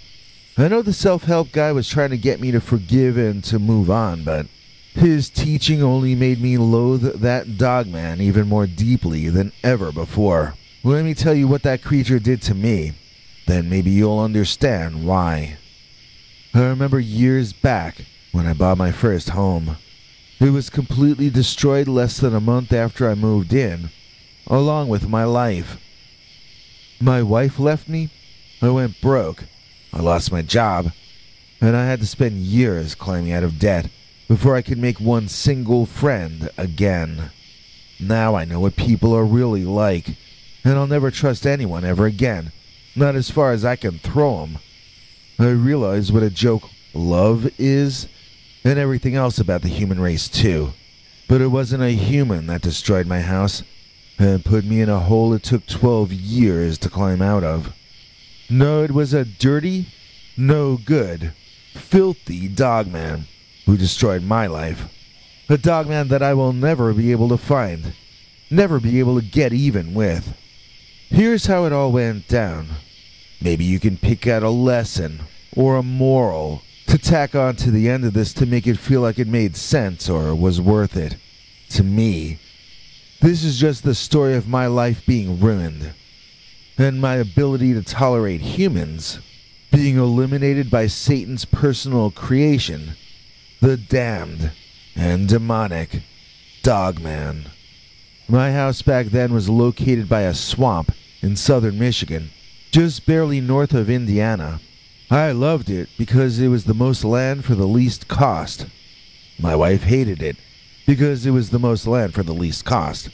I know the self help guy was trying to get me to forgive and to move on, but his teaching only made me loathe that dog man even more deeply than ever before. Let me tell you what that creature did to me, then maybe you'll understand why. I remember years back when I bought my first home. It was completely destroyed less than a month after I moved in, along with my life. My wife left me, I went broke, I lost my job, and I had to spend years climbing out of debt before I could make one single friend again. Now I know what people are really like, and I'll never trust anyone ever again, not as far as I can throw 'em. I realize what a joke love is, and everything else about the human race, too. But it wasn't a human that destroyed my house and put me in a hole it took 12 years to climb out of. No, it was a dirty, no good, filthy dogman who destroyed my life. A dogman that I will never be able to find, never be able to get even with. Here's how it all went down. Maybe you can pick out a lesson or a moral to tack on to the end of this to make it feel like it made sense or was worth it. To me, this is just the story of my life being ruined and my ability to tolerate humans being eliminated by Satan's personal creation, the damned and demonic Dogman. My house back then was located by a swamp in southern Michigan just barely north of Indiana. I loved it because it was the most land for the least cost. My wife hated it because it was the most land for the least cost.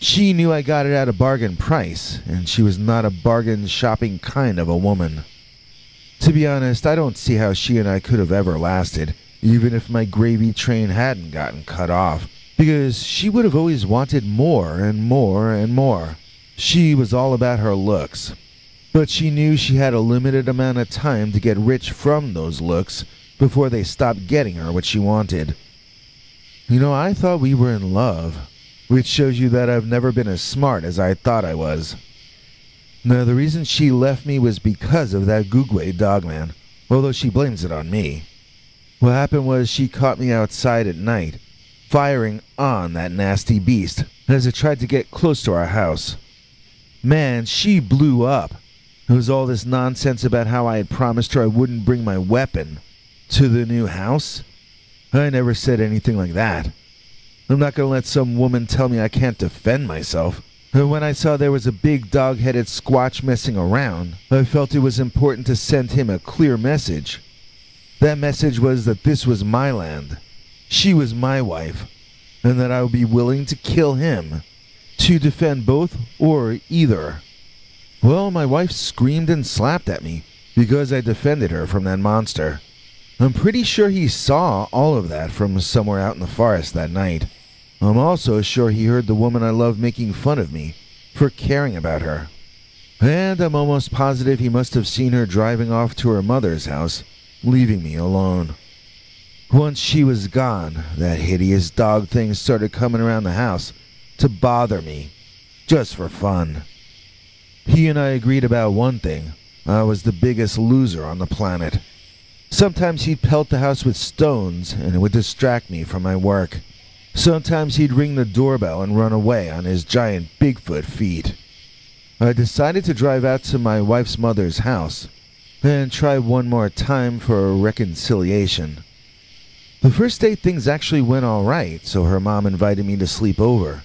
She knew I got it at a bargain price, and she was not a bargain shopping kind of a woman. To be honest, I don't see how she and I could have ever lasted, even if my gravy train hadn't gotten cut off, because she would have always wanted more and more and more. She was all about her looks, but she knew she had a limited amount of time to get rich from those looks before they stopped getting her what she wanted. You know, I thought we were in love. which shows you that I've never been as smart as I thought I was. Now, the reason she left me was because of that Gugwe dogman, although she blames it on me. What happened was she caught me outside at night, firing on that nasty beast as it tried to get close to our house. Man, she blew up. It was all this nonsense about how I had promised her I wouldn't bring my weapon to the new house. I never said anything like that. I'm not going to let some woman tell me I can't defend myself. And when I saw there was a big dog headed squatch messing around, I felt it was important to send him a clear message. That message was that this was my land, she was my wife, and that I would be willing to kill him to defend both or either. Well, my wife screamed and slapped at me because I defended her from that monster. I'm pretty sure he saw all of that from somewhere out in the forest that night. I'm also sure he heard the woman I love making fun of me for caring about her. And I'm almost positive he must have seen her driving off to her mother's house, leaving me alone. Once she was gone, that hideous dog thing started coming around the house to bother me, just for fun. He and I agreed about one thing I was the biggest loser on the planet. Sometimes he'd pelt the house with stones, and it would distract me from my work. Sometimes he'd ring the doorbell and run away on his giant Bigfoot feet. I decided to drive out to my wife's mother's house and try one more time for a reconciliation. The first day things actually went alright, so her mom invited me to sleep over.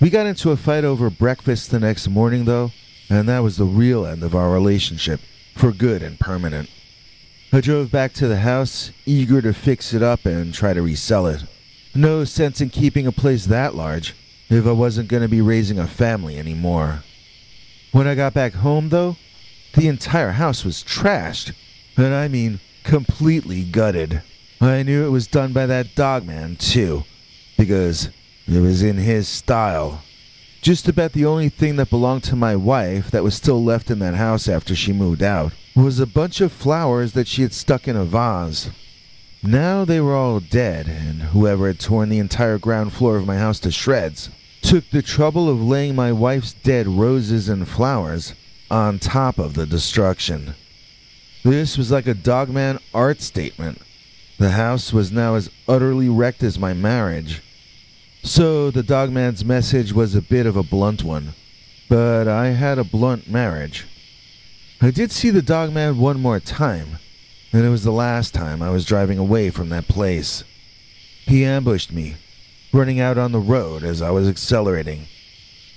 We got into a fight over breakfast the next morning, though, and that was the real end of our relationship, for good and permanent. I drove back to the house, eager to fix it up and try to resell it. No sense in keeping a place that large if I wasn't going to be raising a family anymore. When I got back home, though, the entire house was trashed, and I mean completely gutted. I knew it was done by that dogman, too, because it was in his style. Just about the only thing that belonged to my wife that was still left in that house after she moved out was a bunch of flowers that she had stuck in a vase. Now they were all dead, and whoever had torn the entire ground floor of my house to shreds took the trouble of laying my wife's dead roses and flowers on top of the destruction. This was like a dogman art statement. The house was now as utterly wrecked as my marriage. So the dogman's message was a bit of a blunt one, but I had a blunt marriage. I did see the dogman one more time and it was the last time I was driving away from that place. He ambushed me, running out on the road as I was accelerating.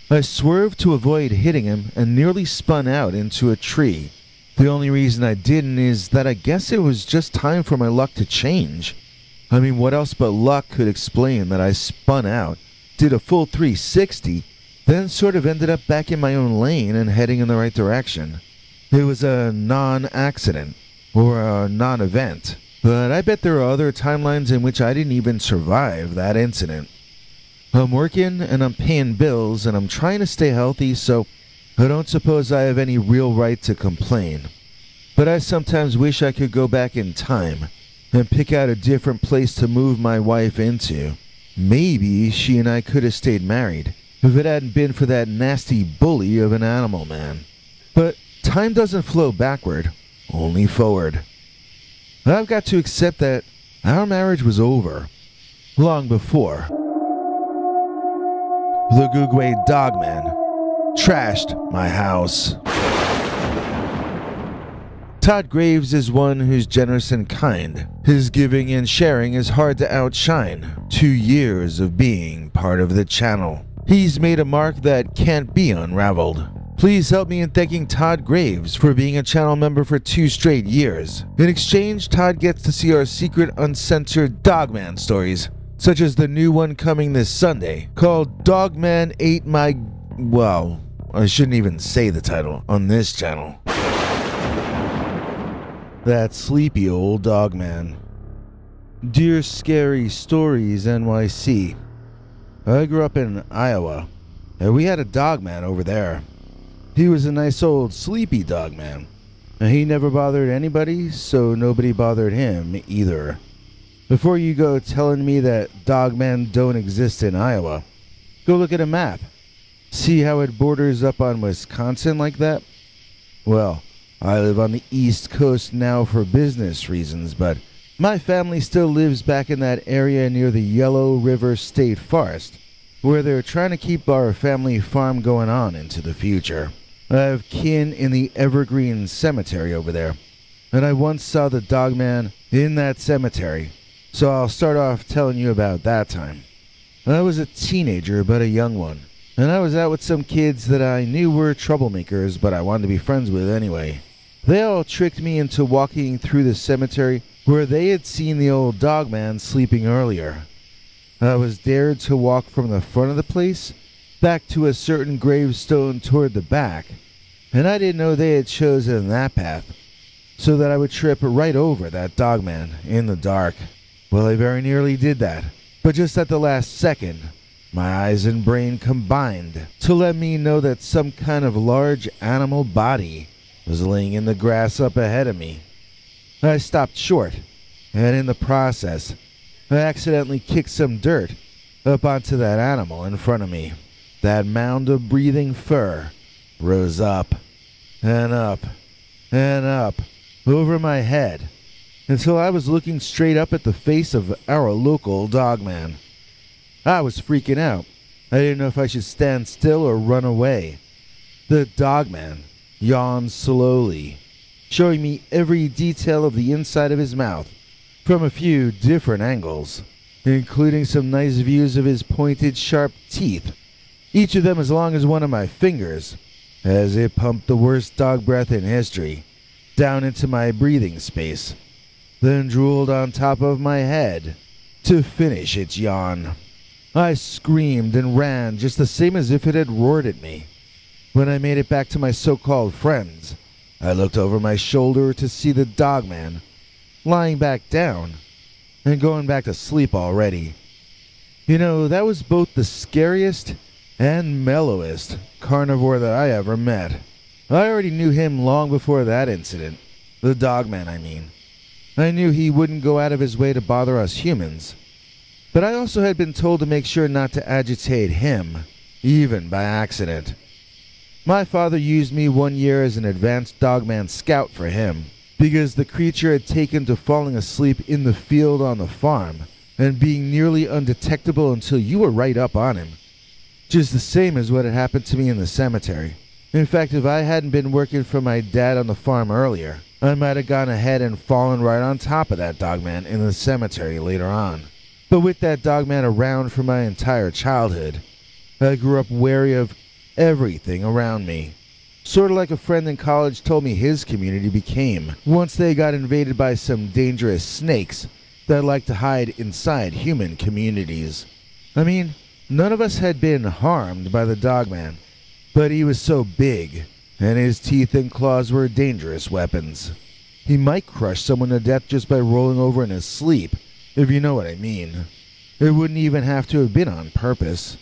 I swerved to avoid hitting him and nearly spun out into a tree. The only reason I didn't is that I guess it was just time for my luck to change. I mean, what else but luck could explain that I spun out, did a full 360, then sort of ended up back in my own lane and heading in the right direction? It was a non accident or a non event. But I bet there are other timelines in which I didn't even survive that incident. I'm working and I'm paying bills and I'm trying to stay healthy, so I don't suppose I have any real right to complain. But I sometimes wish I could go back in time and pick out a different place to move my wife into. Maybe she and I could have stayed married if it hadn't been for that nasty bully of an animal man. But time doesn't flow backward, only forward. I've got to accept that our marriage was over long before. The Gugwe Dogman trashed my house. Todd Graves is one who's generous and kind. His giving and sharing is hard to outshine. Two years of being part of the channel. He's made a mark that can't be unraveled. Please help me in thanking Todd Graves for being a channel member for two straight years. In exchange, Todd gets to see our secret uncensored Dogman stories, such as the new one coming this Sunday called Dogman Ate My. Well, I shouldn't even say the title on this channel. That sleepy old dog man. Dear Scary Stories NYC. I grew up in Iowa, and we had a dog man over there. He was a nice old sleepy dog man. And he never bothered anybody, so nobody bothered him either. Before you go telling me that dog men don't exist in Iowa, Go look at a map. See how it borders up on Wisconsin like that? Well, I live on the East Coast now for business reasons, but my family still lives back in that area near the Yellow River State Forest, where they're trying to keep our family farm going on into the future. I have kin in the Evergreen Cemetery over there, and I once saw the dogman in that cemetery, so I'll start off telling you about that time. I was a teenager, but a young one, and I was out with some kids that I knew were troublemakers, but I wanted to be friends with anyway. They all tricked me into walking through the cemetery where they had seen the old dogman sleeping earlier. I was dared to walk from the front of the place back to a certain gravestone toward the back, and I didn't know they had chosen that path, so that I would trip right over that dogman in the dark. Well, I very nearly did that, but just at the last second, my eyes and brain combined to let me know that some kind of large animal body was laying in the grass up ahead of me. I stopped short, and in the process, I accidentally kicked some dirt up onto that animal in front of me. That mound of breathing fur rose up and up and up over my head until I was looking straight up at the face of our local dogman. I was freaking out. I didn't know if I should stand still or run away. The dogman yawned slowly, showing me every detail of the inside of his mouth from a few different angles, including some nice views of his pointed, sharp teeth, each of them as long as one of my fingers, as it pumped the worst dog breath in history down into my breathing space, then drooled on top of my head to finish its yawn. I screamed and ran just the same as if it had roared at me. When I made it back to my so called friends, I looked over my shoulder to see the dogman lying back down and going back to sleep already. You know, that was both the scariest and mellowest carnivore that I ever met. I already knew him long before that incident. The dogman, I mean. I knew he wouldn't go out of his way to bother us humans. But I also had been told to make sure not to agitate him, even by accident. My father used me one year as an advanced dogman scout for him, because the creature had taken to falling asleep in the field on the farm and being nearly undetectable until you were right up on him. Just the same as what had happened to me in the cemetery. In fact, if I hadn't been working for my dad on the farm earlier, I might have gone ahead and fallen right on top of that dogman in the cemetery later on. But with that dogman around for my entire childhood, I grew up wary of everything around me. Sort of like a friend in college told me his community became once they got invaded by some dangerous snakes that like to hide inside human communities. I mean, none of us had been harmed by the dogman, but he was so big, and his teeth and claws were dangerous weapons. He might crush someone to death just by rolling over in his sleep, if you know what I mean. It wouldn't even have to have been on purpose.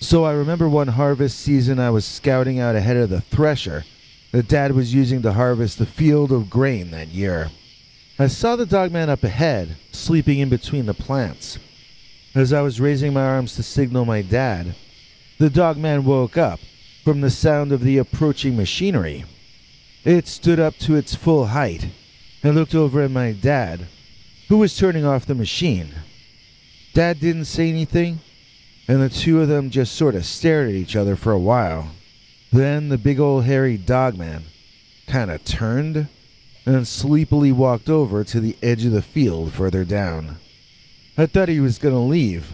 So I remember one harvest season I was scouting out ahead of the thresher that Dad was using to harvest the field of grain that year. I saw the dogman up ahead, sleeping in between the plants. As I was raising my arms to signal my dad, the dogman woke up from the sound of the approaching machinery. It stood up to its full height and looked over at my dad, who was turning off the machine. Dad didn't say anything, and the two of them just sort of stared at each other for a while. Then the big old hairy dog man kind of turned and sleepily walked over to the edge of the field further down. I thought he was going to leave,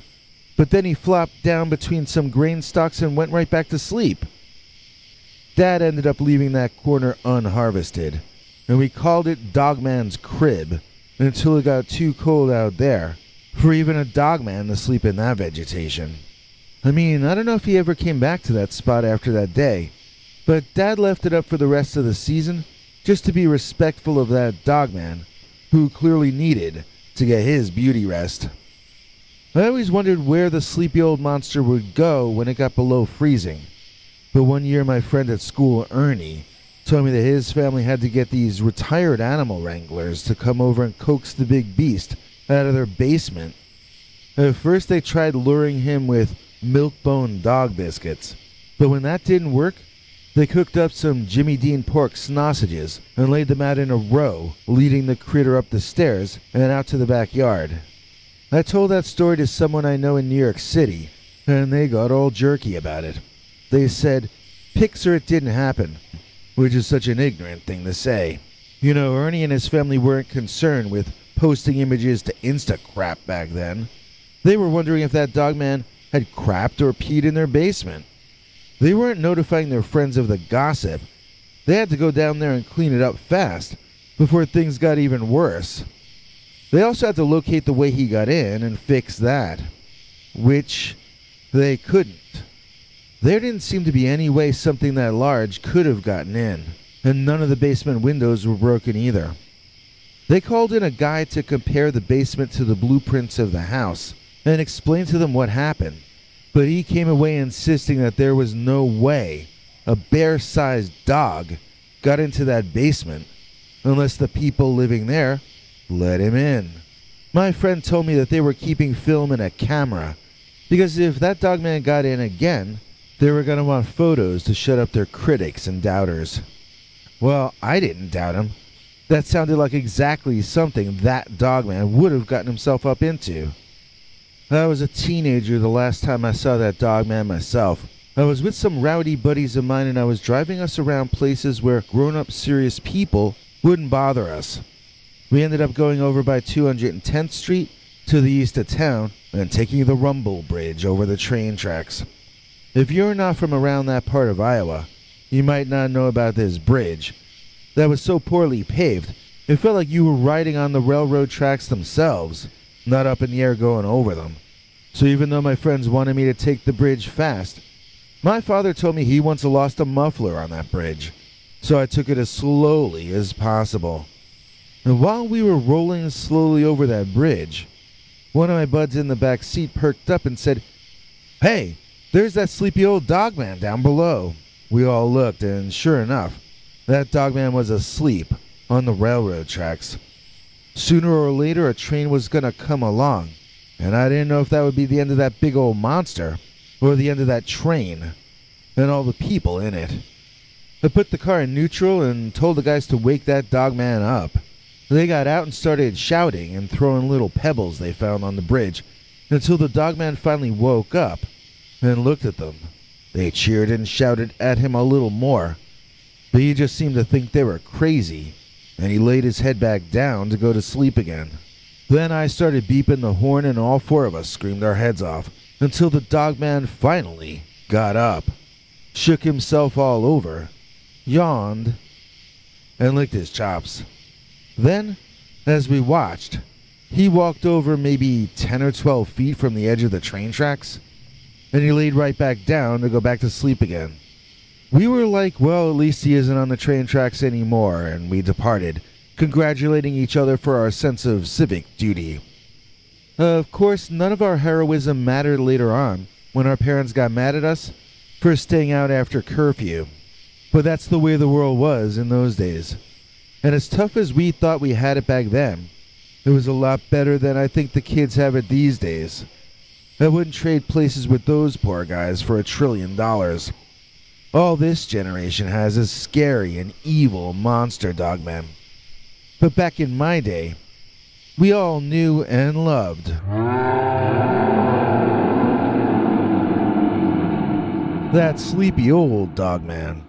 but then he flopped down between some grain stalks and went right back to sleep. Dad ended up leaving that corner unharvested, and we called it Dogman's Crib until it got too cold out there for even a dogman to sleep in that vegetation. I mean, I don't know if he ever came back to that spot after that day, but Dad left it up for the rest of the season just to be respectful of that dogman, who clearly needed to get his beauty rest. I always wondered where the sleepy old monster would go when it got below freezing, but one year my friend at school, Ernie, told me that his family had to get these retired animal wranglers to come over and coax the big beast out of their basement. At first, they tried luring him with milk-bone dog biscuits. But when that didn't work, they cooked up some Jimmy Dean pork sausages and laid them out in a row, leading the critter up the stairs and out to the backyard. I told that story to someone I know in New York City, and they got all jerky about it. They said, Picture it didn't happen, which is such an ignorant thing to say. You know, Ernie and his family weren't concerned with posting images to Instacrap back then. They were wondering if that dogman had crapped or peed in their basement. They weren't notifying their friends of the gossip. They had to go down there and clean it up fast before things got even worse. They also had to locate the way he got in and fix that, which they couldn't. There didn't seem to be any way something that large could have gotten in, and none of the basement windows were broken either. They called in a guy to compare the basement to the blueprints of the house and explain to them what happened but he came away insisting that there was no way a bear sized dog got into that basement unless the people living there let him in. My friend told me that they were keeping film and a camera because if that dogman got in again, they were going to want photos to shut up their critics and doubters. Well, I didn't doubt him. That sounded like exactly something that dogman would have gotten himself up into. I was a teenager the last time I saw that dog man myself. I was with some rowdy buddies of mine and I was driving us around places where grown up serious people wouldn't bother us. We ended up going over by 210th Street to the east of town and taking the Rumble Bridge over the train tracks. If you're not from around that part of Iowa, you might not know about this bridge that was so poorly paved, it felt like you were riding on the railroad tracks themselves not up in the air going over them. So even though my friends wanted me to take the bridge fast, my father told me he once lost a muffler on that bridge. So I took it as slowly as possible. And while we were rolling slowly over that bridge, one of my buds in the back seat perked up and said, Hey, there's that sleepy old dog man down below. We all looked, and sure enough, that dogman was asleep on the railroad tracks. Sooner or later, a train was going to come along, and I didn't know if that would be the end of that big old monster or the end of that train and all the people in it. I put the car in neutral and told the guys to wake that dog man up. They got out and started shouting and throwing little pebbles they found on the bridge until the dogman finally woke up and looked at them. They cheered and shouted at him a little more, but he just seemed to think they were crazy and he laid his head back down to go to sleep again. Then I started beeping the horn, and all four of us screamed our heads off until the dogman finally got up, shook himself all over, yawned, and licked his chops. Then, as we watched, he walked over maybe 10 or 12 feet from the edge of the train tracks, and he laid right back down to go back to sleep again. We were like, well, at least he isn't on the train tracks anymore, and we departed, congratulating each other for our sense of civic duty. Uh, of course, none of our heroism mattered later on, when our parents got mad at us for staying out after curfew. But that's the way the world was in those days. And as tough as we thought we had it back then, it was a lot better than I think the kids have it these days. I wouldn't trade places with those poor guys for a trillion dollars. All this generation has is scary and evil monster dogmen. But back in my day, we all knew and loved. That sleepy old dogman.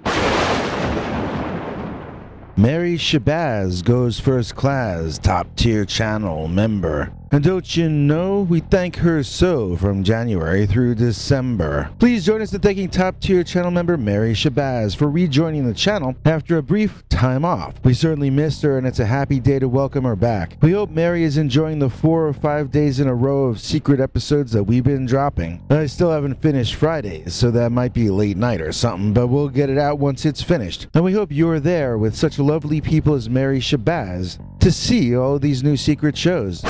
Mary Shabazz goes first class, top tier channel member. And don't you know, we thank her so from January through December. Please join us in thanking top tier channel member Mary Shabazz for rejoining the channel after a brief time off. We certainly missed her and it's a happy day to welcome her back. We hope Mary is enjoying the four or five days in a row of secret episodes that we've been dropping. I still haven't finished Fridays, so that might be late night or something, but we'll get it out once it's finished. And we hope you're there with such lovely people as Mary Shabazz to see all these new secret shows.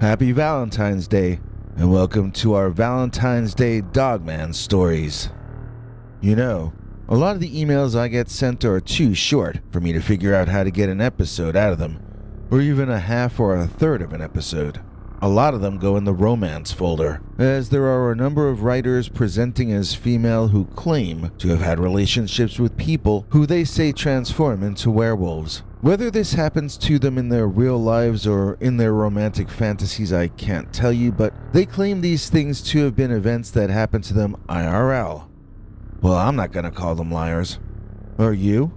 Happy Valentine's Day, and welcome to our Valentine's Day Dogman stories. You know, a lot of the emails I get sent are too short for me to figure out how to get an episode out of them, or even a half or a third of an episode. A lot of them go in the romance folder, as there are a number of writers presenting as female who claim to have had relationships with people who they say transform into werewolves. Whether this happens to them in their real lives or in their romantic fantasies, I can't tell you, but they claim these things to have been events that happened to them IRL. Well, I'm not gonna call them liars. Are you?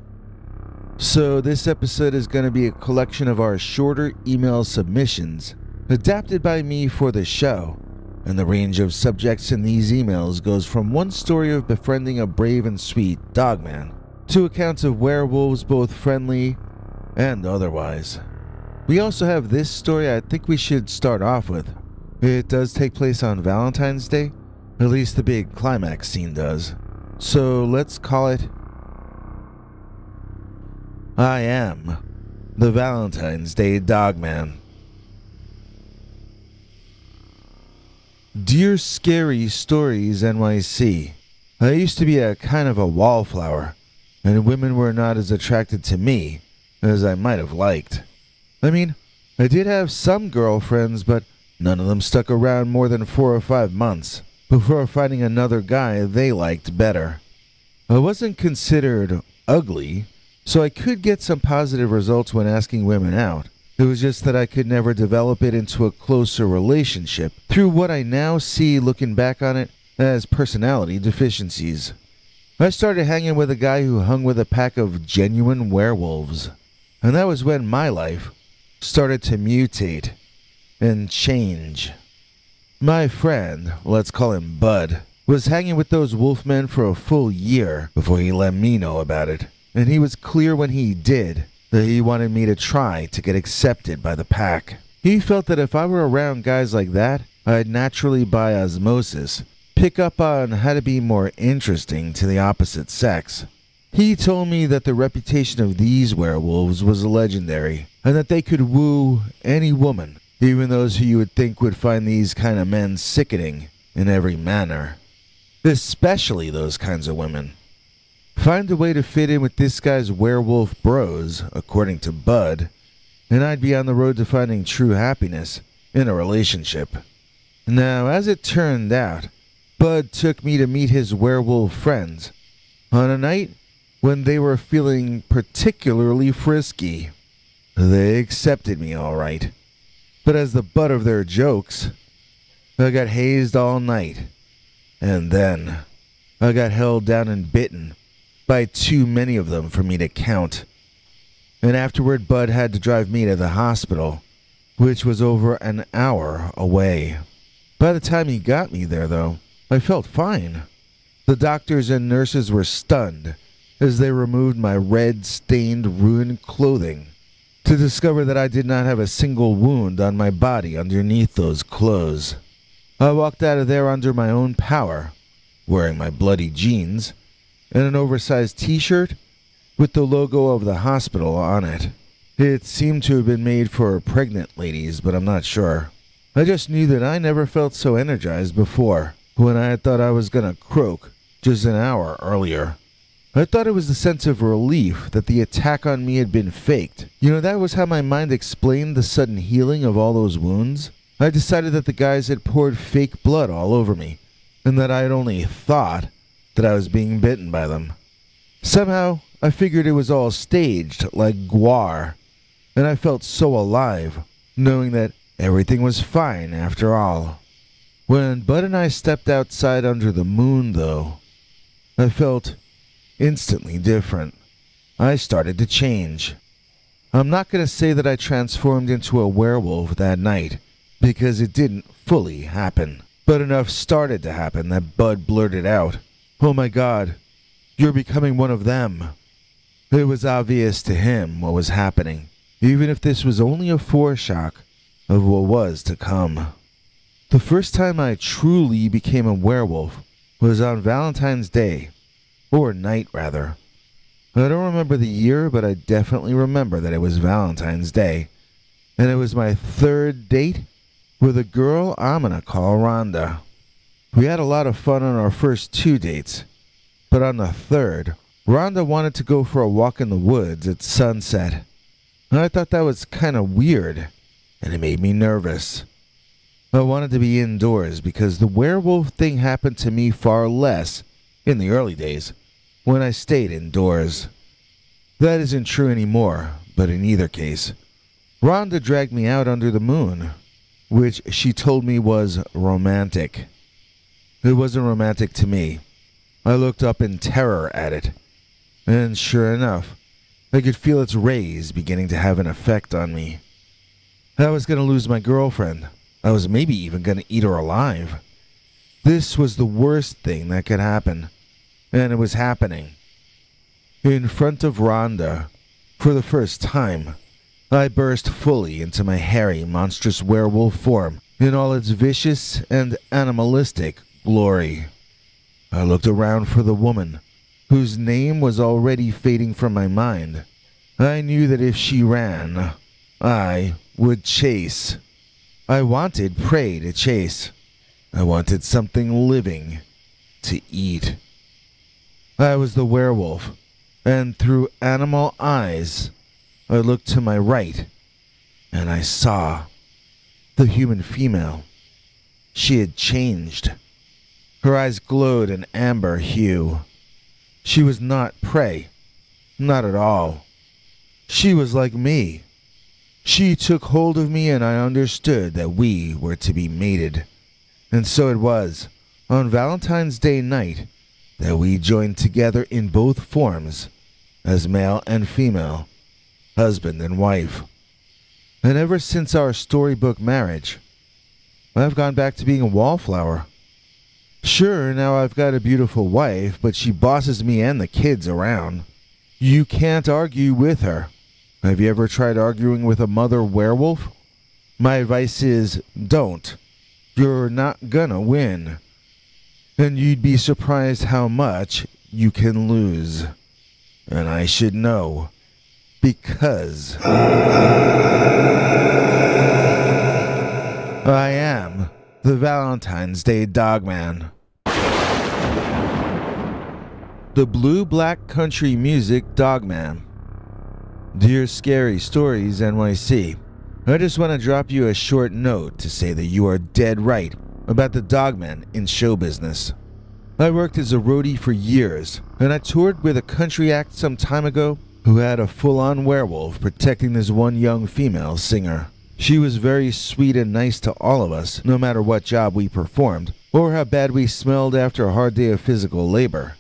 So, this episode is going to be a collection of our shorter email submissions, adapted by me for the show. And the range of subjects in these emails goes from one story of befriending a brave and sweet dogman to accounts of werewolves, both friendly and otherwise. We also have this story I think we should start off with. It does take place on Valentine's Day, at least the big climax scene does. So let's call it I am the Valentine's Day Dogman. Dear Scary Stories NYC, I used to be a kind of a wallflower, and women were not as attracted to me as I might have liked. I mean, I did have some girlfriends, but none of them stuck around more than four or five months before finding another guy they liked better. I wasn't considered ugly, so I could get some positive results when asking women out. It was just that I could never develop it into a closer relationship through what I now see looking back on it as personality deficiencies. I started hanging with a guy who hung with a pack of genuine werewolves. And that was when my life started to mutate and change. My friend, let's call him Bud, was hanging with those wolfmen for a full year before he let me know about it and he was clear when he did that he wanted me to try to get accepted by the pack. He felt that if I were around guys like that, I'd naturally, by osmosis, pick up on how to be more interesting to the opposite sex. He told me that the reputation of these werewolves was legendary, and that they could woo any woman, even those who you would think would find these kind of men sickening in every manner. Especially those kinds of women. Find a way to fit in with this guy's werewolf bros, according to Bud, and I'd be on the road to finding true happiness in a relationship. Now, as it turned out, Bud took me to meet his werewolf friends on a night when they were feeling particularly frisky. They accepted me all right, but as the butt of their jokes, I got hazed all night, and then I got held down and bitten by too many of them for me to count. And afterward, Bud had to drive me to the hospital, which was over an hour away. By the time he got me there, though, I felt fine. The doctors and nurses were stunned as they removed my red, stained, ruined clothing to discover that I did not have a single wound on my body underneath those clothes. I walked out of there under my own power, wearing my bloody jeans and an oversized t shirt with the logo of the hospital on it. It seemed to have been made for pregnant ladies, but I'm not sure. I just knew that I never felt so energized before when I had thought I was gonna croak just an hour earlier. I thought it was the sense of relief that the attack on me had been faked. You know, that was how my mind explained the sudden healing of all those wounds. I decided that the guys had poured fake blood all over me, and that I had only thought that I was being bitten by them. Somehow, I figured it was all staged, like GWAR, and I felt so alive, knowing that everything was fine after all. When Bud and I stepped outside under the moon, though, I felt instantly different. I started to change. I'm not going to say that I transformed into a werewolf that night, because it didn't fully happen. But enough started to happen that Bud blurted out, Oh my God, you're becoming one of them. It was obvious to him what was happening, even if this was only a foreshock of what was to come. The first time I truly became a werewolf was on Valentine's Day, or night rather. I don't remember the year, but I definitely remember that it was Valentine's Day, and it was my third date with a girl I'm gonna call Rhonda. We had a lot of fun on our first two dates, but on the third, Rhonda wanted to go for a walk in the woods at sunset. And I thought that was kind of weird, and it made me nervous. I wanted to be indoors because the werewolf thing happened to me far less in the early days when I stayed indoors. That isn't true anymore, but in either case, Rhonda dragged me out under the moon, which she told me was romantic. It wasn't romantic to me. I looked up in terror at it, and sure enough, I could feel its rays beginning to have an effect on me. I was going to lose my girlfriend. I was maybe even going to eat her alive. This was the worst thing that could happen, and it was happening. In front of Rhonda, for the first time, I burst fully into my hairy, monstrous werewolf form in all its vicious and animalistic glory. I looked around for the woman, whose name was already fading from my mind. I knew that if she ran, I would chase. I wanted prey to chase. I wanted something living to eat. I was the werewolf, and through animal eyes, I looked to my right, and I saw the human female. She had changed. Her eyes glowed an amber hue. She was not prey. Not at all. She was like me. She took hold of me, and I understood that we were to be mated. And so it was, on Valentine's Day night, that we joined together in both forms, as male and female, husband and wife. And ever since our storybook marriage, I've gone back to being a wallflower. Sure, now I've got a beautiful wife, but she bosses me and the kids around. You can't argue with her. Have you ever tried arguing with a mother werewolf? My advice is don't. You're not gonna win. And you'd be surprised how much you can lose. And I should know because I am the Valentine's Day Dogman. The Blue Black Country Music Dogman. Dear Scary Stories NYC, I just want to drop you a short note to say that you are dead right about the dogman in show business. I worked as a roadie for years, and I toured with a country act some time ago who had a full on werewolf protecting this one young female singer. She was very sweet and nice to all of us, no matter what job we performed, or how bad we smelled after a hard day of physical labor.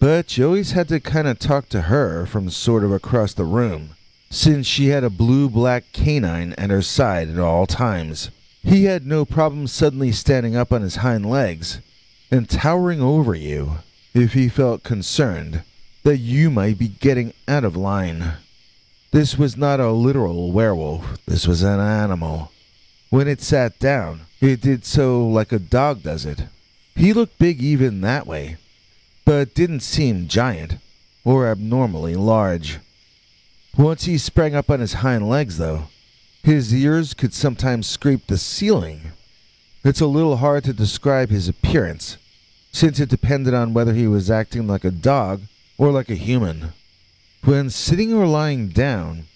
But you always had to kind of talk to her from sort of across the room, since she had a blue black canine at her side at all times. He had no problem suddenly standing up on his hind legs and towering over you if he felt concerned that you might be getting out of line. This was not a literal werewolf, this was an animal. When it sat down, it did so like a dog does it. He looked big even that way, but didn't seem giant or abnormally large. Once he sprang up on his hind legs, though, his ears could sometimes scrape the ceiling. It's a little hard to describe his appearance, since it depended on whether he was acting like a dog or like a human. When sitting or lying down,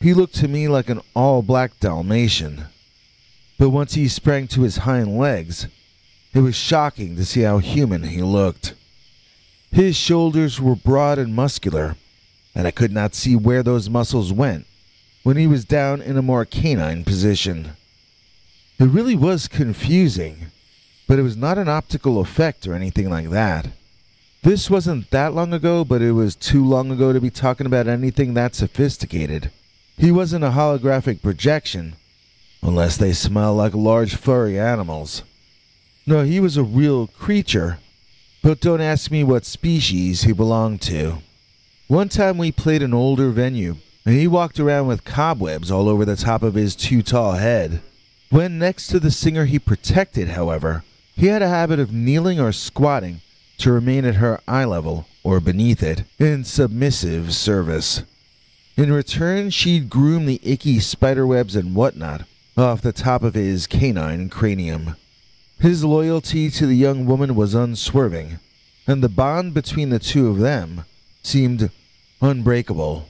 he looked to me like an all black Dalmatian. But once he sprang to his hind legs, it was shocking to see how human he looked. His shoulders were broad and muscular, and I could not see where those muscles went when he was down in a more canine position. It really was confusing, but it was not an optical effect or anything like that. This wasn't that long ago, but it was too long ago to be talking about anything that sophisticated. He wasn't a holographic projection, unless they smell like large furry animals. No, he was a real creature, but don't ask me what species he belonged to. One time we played an older venue, and he walked around with cobwebs all over the top of his too tall head. When next to the singer he protected, however, he had a habit of kneeling or squatting to remain at her eye level or beneath it in submissive service. In return, she'd groom the icky spiderwebs and whatnot off the top of his canine cranium. His loyalty to the young woman was unswerving, and the bond between the two of them seemed unbreakable.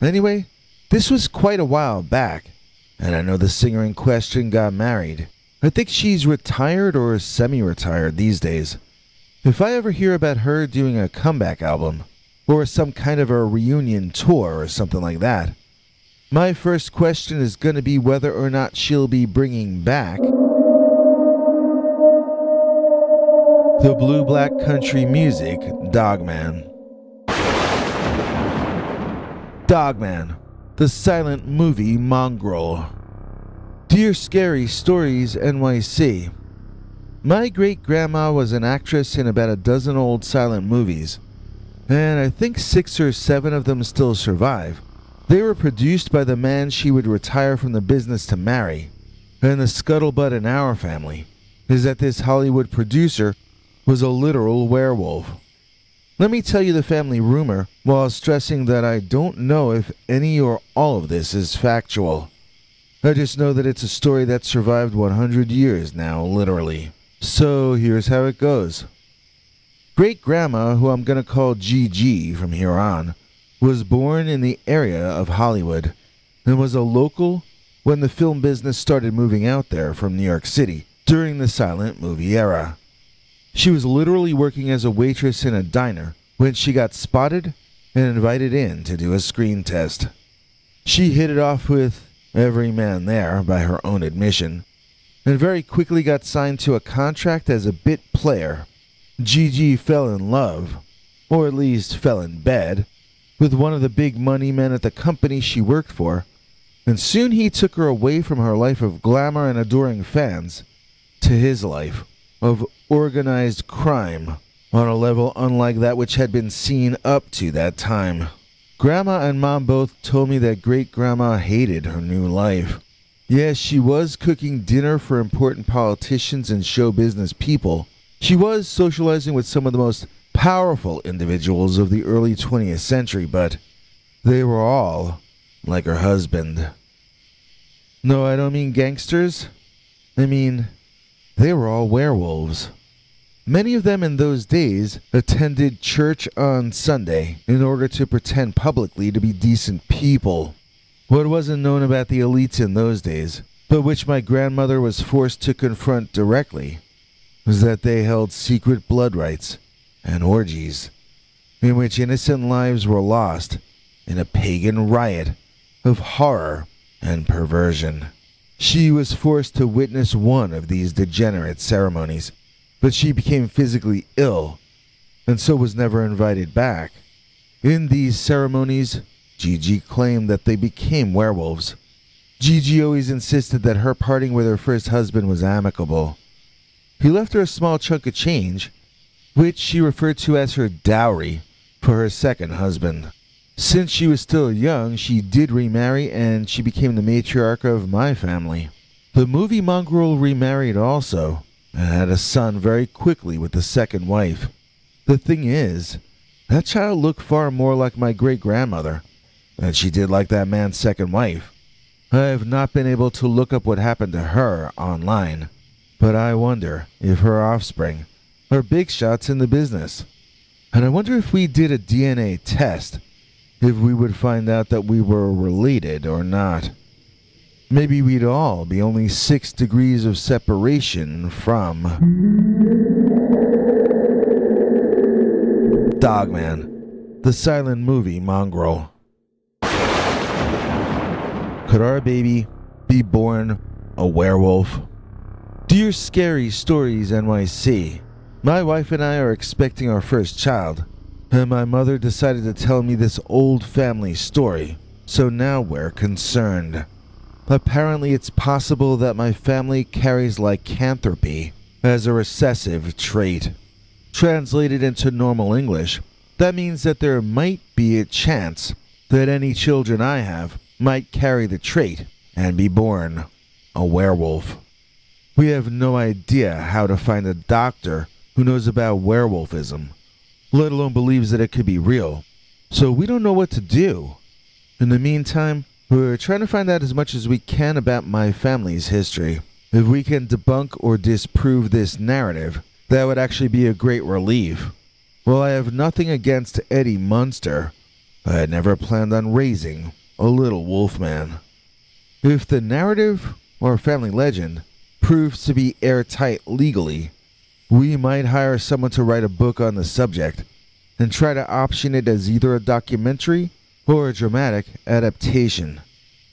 Anyway, this was quite a while back, and I know the singer in question got married. I think she's retired or semi retired these days. If I ever hear about her doing a comeback album, or some kind of a reunion tour or something like that, my first question is going to be whether or not she'll be bringing back the blue black country music Dogman. Dogman, the silent movie mongrel. Dear Scary Stories NYC. My great grandma was an actress in about a dozen old silent movies, and I think six or seven of them still survive. They were produced by the man she would retire from the business to marry, and the scuttlebutt in our family is that this Hollywood producer was a literal werewolf. Let me tell you the family rumor while stressing that I don't know if any or all of this is factual. I just know that it's a story that survived 100 years now, literally. So here's how it goes. Great grandma, who I'm going to call GG from here on, was born in the area of Hollywood and was a local when the film business started moving out there from New York City during the silent movie era. She was literally working as a waitress in a diner when she got spotted and invited in to do a screen test. She hit it off with every man there, by her own admission, and very quickly got signed to a contract as a bit player. GG fell in love, or at least fell in bed, with one of the big money men at the company she worked for, and soon he took her away from her life of glamour and adoring fans to his life of organized crime on a level unlike that which had been seen up to that time. Grandma and Mom both told me that great grandma hated her new life. Yes, she was cooking dinner for important politicians and show business people. She was socializing with some of the most powerful individuals of the early 20th century, but they were all like her husband. No, I don't mean gangsters. I mean they were all werewolves. Many of them in those days attended church on Sunday in order to pretend publicly to be decent people. What wasn't known about the elites in those days, but which my grandmother was forced to confront directly, was that they held secret blood rites and orgies in which innocent lives were lost in a pagan riot of horror and perversion. She was forced to witness one of these degenerate ceremonies, but she became physically ill and so was never invited back. In these ceremonies, GG claimed that they became werewolves. GG always insisted that her parting with her first husband was amicable. He left her a small chunk of change, which she referred to as her dowry, for her second husband. Since she was still young, she did remarry and she became the matriarch of my family. The movie mongrel remarried also and had a son very quickly with the second wife. The thing is, that child looked far more like my great grandmother than she did like that man's second wife. I have not been able to look up what happened to her online, but I wonder if her offspring are big shots in the business. And I wonder if we did a DNA test if we would find out that we were related or not. Maybe we'd all be only six degrees of separation from. Dogman, the silent movie mongrel. Could our baby be born a werewolf? Dear Scary Stories NYC, my wife and I are expecting our first child and my mother decided to tell me this old family story, so now we're concerned. Apparently, it's possible that my family carries lycanthropy as a recessive trait. Translated into normal English, that means that there might be a chance that any children I have might carry the trait and be born a werewolf. We have no idea how to find a doctor who knows about werewolfism let alone believes that it could be real. So we don't know what to do. In the meantime, we're trying to find out as much as we can about my family's history. If we can debunk or disprove this narrative, that would actually be a great relief. Well, I have nothing against Eddie Munster. I had never planned on raising a little wolfman. If the narrative or family legend proves to be airtight legally, we might hire someone to write a book on the subject and try to option it as either a documentary or a dramatic adaptation.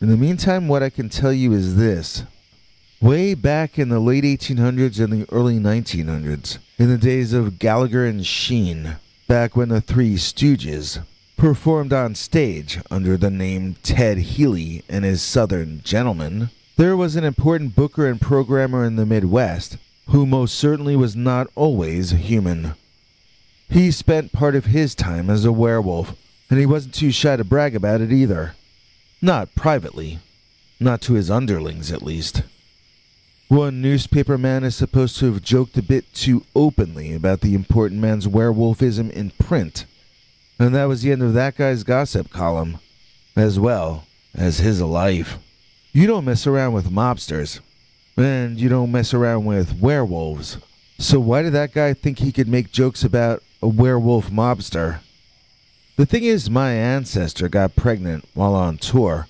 In the meantime, what I can tell you is this. Way back in the late 1800s and the early 1900s, in the days of Gallagher and Shean, back when the Three Stooges performed on stage under the name Ted Healy and his Southern Gentlemen, there was an important booker and programmer in the Midwest who most certainly was not always human. He spent part of his time as a werewolf, and he wasn't too shy to brag about it either. Not privately. Not to his underlings, at least. One newspaper man is supposed to have joked a bit too openly about the important man's werewolfism in print, and that was the end of that guy's gossip column, as well as his life. You don't mess around with mobsters, and you don't mess around with werewolves. So why did that guy think he could make jokes about a werewolf mobster? The thing is, my ancestor got pregnant while on tour,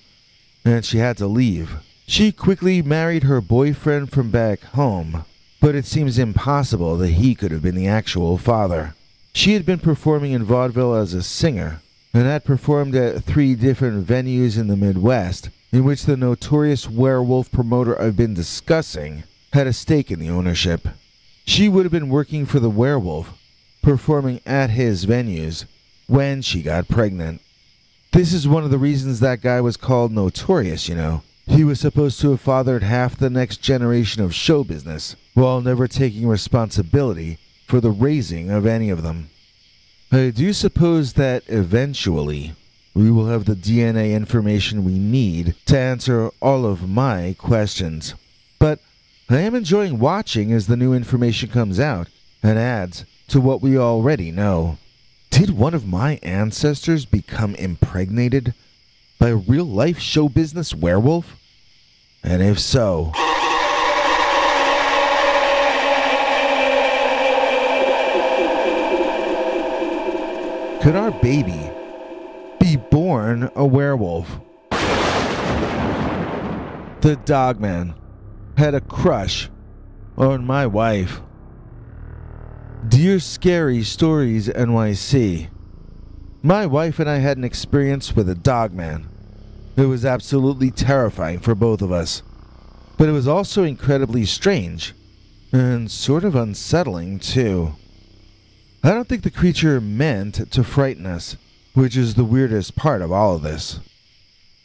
and she had to leave. She quickly married her boyfriend from back home, but it seems impossible that he could have been the actual father. She had been performing in vaudeville as a singer, and had performed at three different venues in the Midwest, in which the notorious werewolf promoter I've been discussing had a stake in the ownership. She would have been working for the werewolf, performing at his venues, when she got pregnant. This is one of the reasons that guy was called notorious, you know. He was supposed to have fathered half the next generation of show business, while never taking responsibility for the raising of any of them. I do suppose that eventually we will have the DNA information we need to answer all of my questions. But I am enjoying watching as the new information comes out and adds to what we already know. Did one of my ancestors become impregnated by a real life show business werewolf? And if so, could our baby be born a werewolf? The dogman had a crush on my wife. Dear Scary Stories NYC, my wife and I had an experience with a dogman. It was absolutely terrifying for both of us, but it was also incredibly strange and sort of unsettling, too. I don't think the creature meant to frighten us, which is the weirdest part of all of this.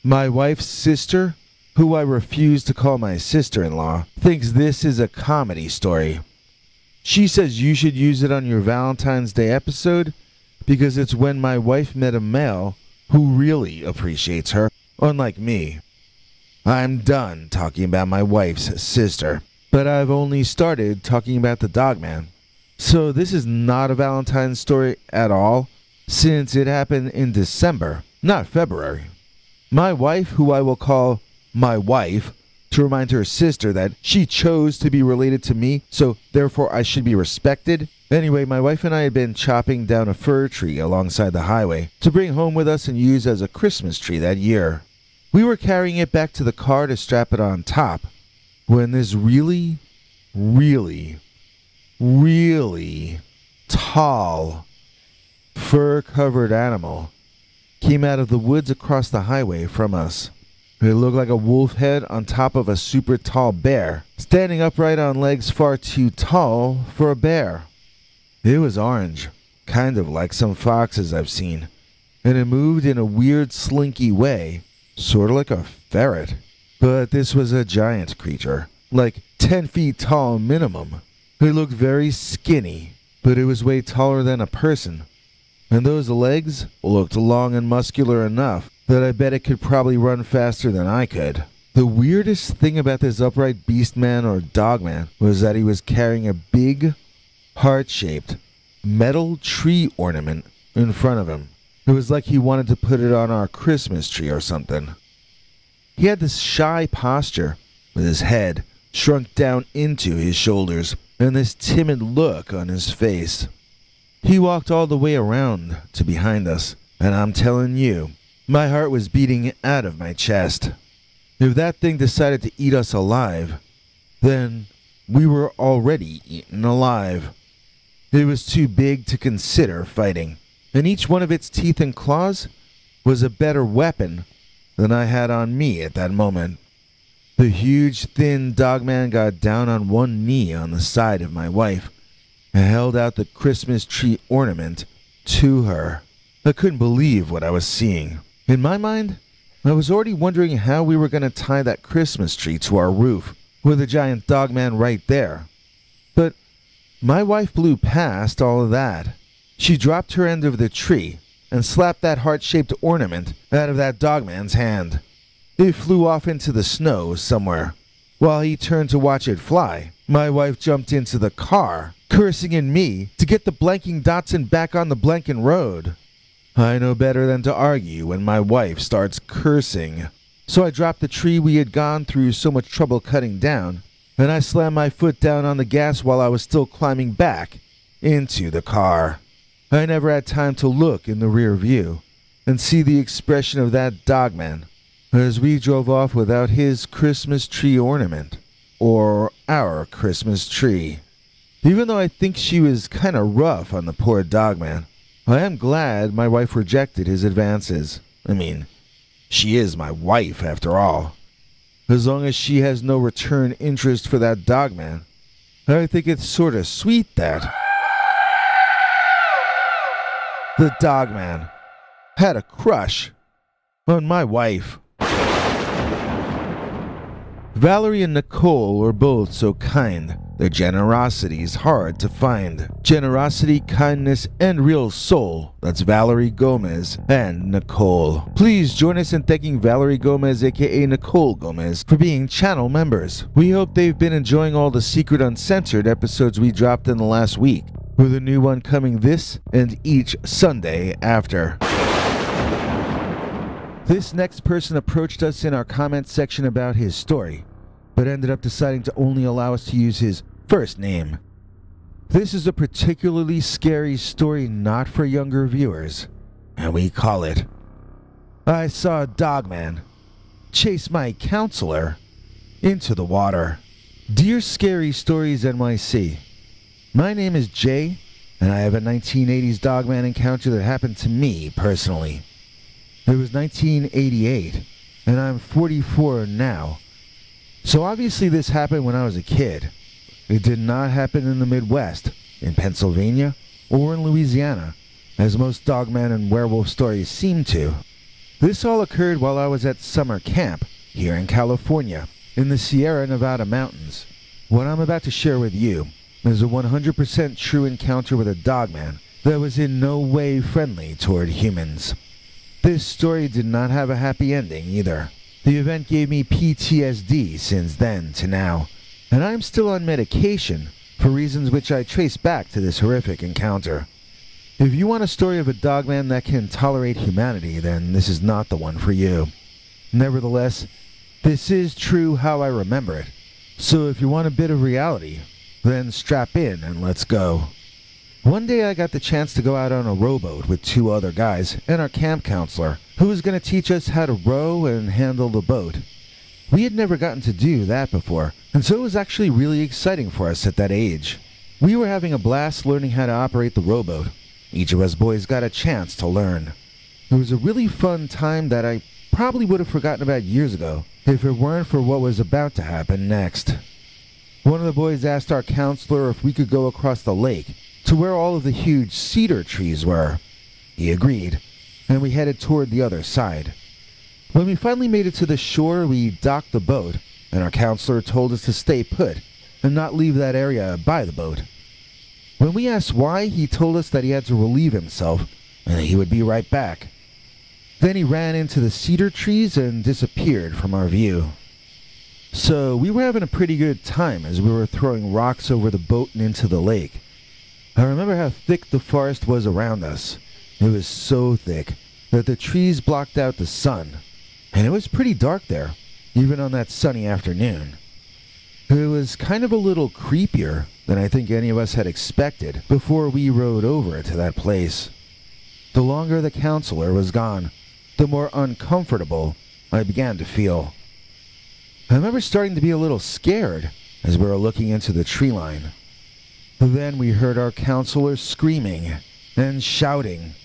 My wife's sister, who I refuse to call my sister in law, thinks this is a comedy story. She says you should use it on your Valentine's Day episode because it's when my wife met a male who really appreciates her, unlike me. I'm done talking about my wife's sister, but I've only started talking about the dogman. So this is not a Valentine's story at all, since it happened in December, not February. My wife, who I will call my wife, to remind her sister that she chose to be related to me, so therefore I should be respected. Anyway, my wife and I had been chopping down a fir tree alongside the highway to bring home with us and use as a Christmas tree that year. We were carrying it back to the car to strap it on top when this really, really, really tall, fur covered animal came out of the woods across the highway from us. It looked like a wolf head on top of a super tall bear, standing upright on legs far too tall for a bear. It was orange, kind of like some foxes I've seen, and it moved in a weird slinky way, sort of like a ferret. But this was a giant creature, like 10 feet tall minimum. It looked very skinny, but it was way taller than a person. And those legs looked long and muscular enough that I bet it could probably run faster than I could. The weirdest thing about this upright beast man or dog man was that he was carrying a big, heart shaped metal tree ornament in front of him. It was like he wanted to put it on our Christmas tree or something. He had this shy posture, with his head shrunk down into his shoulders and this timid look on his face. He walked all the way around to behind us, and I'm telling you, my heart was beating out of my chest. If that thing decided to eat us alive, then we were already eaten alive. It was too big to consider fighting, and each one of its teeth and claws was a better weapon than I had on me at that moment. The huge, thin dogman got down on one knee on the side of my wife and held out the Christmas tree ornament to her. I couldn't believe what I was seeing. In my mind, I was already wondering how we were going to tie that Christmas tree to our roof with a giant dogman right there. But my wife blew past all of that. She dropped her end of the tree and slapped that heart shaped ornament out of that dogman's hand. It flew off into the snow somewhere. While he turned to watch it fly, my wife jumped into the car, cursing at me to get the blanking Datsun back on the blanking road. I know better than to argue when my wife starts cursing. So I dropped the tree we had gone through so much trouble cutting down, and I slammed my foot down on the gas while I was still climbing back into the car. I never had time to look in the rear view and see the expression of that dogman as we drove off without his Christmas tree ornament, or our Christmas tree. Even though I think she was kind of rough on the poor dogman, I am glad my wife rejected his advances. I mean, she is my wife after all. As long as she has no return interest for that dogman, I think it's sort of sweet that. The dogman had a crush on my wife. Valerie and Nicole are both so kind. Their generosity is hard to find. Generosity, kindness, and real soul. That's Valerie Gomez and Nicole. Please join us in thanking Valerie Gomez, aka Nicole Gomez, for being channel members. We hope they've been enjoying all the Secret Uncensored episodes we dropped in the last week, with a new one coming this and each Sunday after. This next person approached us in our comment section about his story, but ended up deciding to only allow us to use his first name. This is a particularly scary story not for younger viewers, and we call it I Saw a Dogman Chase My Counselor into the Water. Dear Scary Stories NYC, my name is Jay, and I have a 1980s Dogman encounter that happened to me personally. It was 1988, and I'm 44 now. So obviously, this happened when I was a kid. It did not happen in the Midwest, in Pennsylvania, or in Louisiana, as most dogman and werewolf stories seem to. This all occurred while I was at summer camp here in California, in the Sierra Nevada mountains. What I'm about to share with you is a 100% true encounter with a dogman that was in no way friendly toward humans. This story did not have a happy ending either. The event gave me PTSD since then to now, and I'm still on medication for reasons which I trace back to this horrific encounter. If you want a story of a dogman that can tolerate humanity, then this is not the one for you. Nevertheless, this is true how I remember it, so if you want a bit of reality, then strap in and let's go. One day I got the chance to go out on a rowboat with two other guys and our camp counselor, who was going to teach us how to row and handle the boat. We had never gotten to do that before, and so it was actually really exciting for us at that age. We were having a blast learning how to operate the rowboat. Each of us boys got a chance to learn. It was a really fun time that I probably would have forgotten about years ago if it weren't for what was about to happen next. One of the boys asked our counselor if we could go across the lake to where all of the huge cedar trees were. He agreed, and we headed toward the other side. When we finally made it to the shore, we docked the boat, and our counselor told us to stay put and not leave that area by the boat. When we asked why, he told us that he had to relieve himself and that he would be right back. Then he ran into the cedar trees and disappeared from our view. So we were having a pretty good time as we were throwing rocks over the boat and into the lake. I remember how thick the forest was around us. It was so thick that the trees blocked out the sun, and it was pretty dark there, even on that sunny afternoon. It was kind of a little creepier than I think any of us had expected before we rode over to that place. The longer the counselor was gone, the more uncomfortable I began to feel. I remember starting to be a little scared as we were looking into the tree line. Then we heard our counselor screaming and shouting.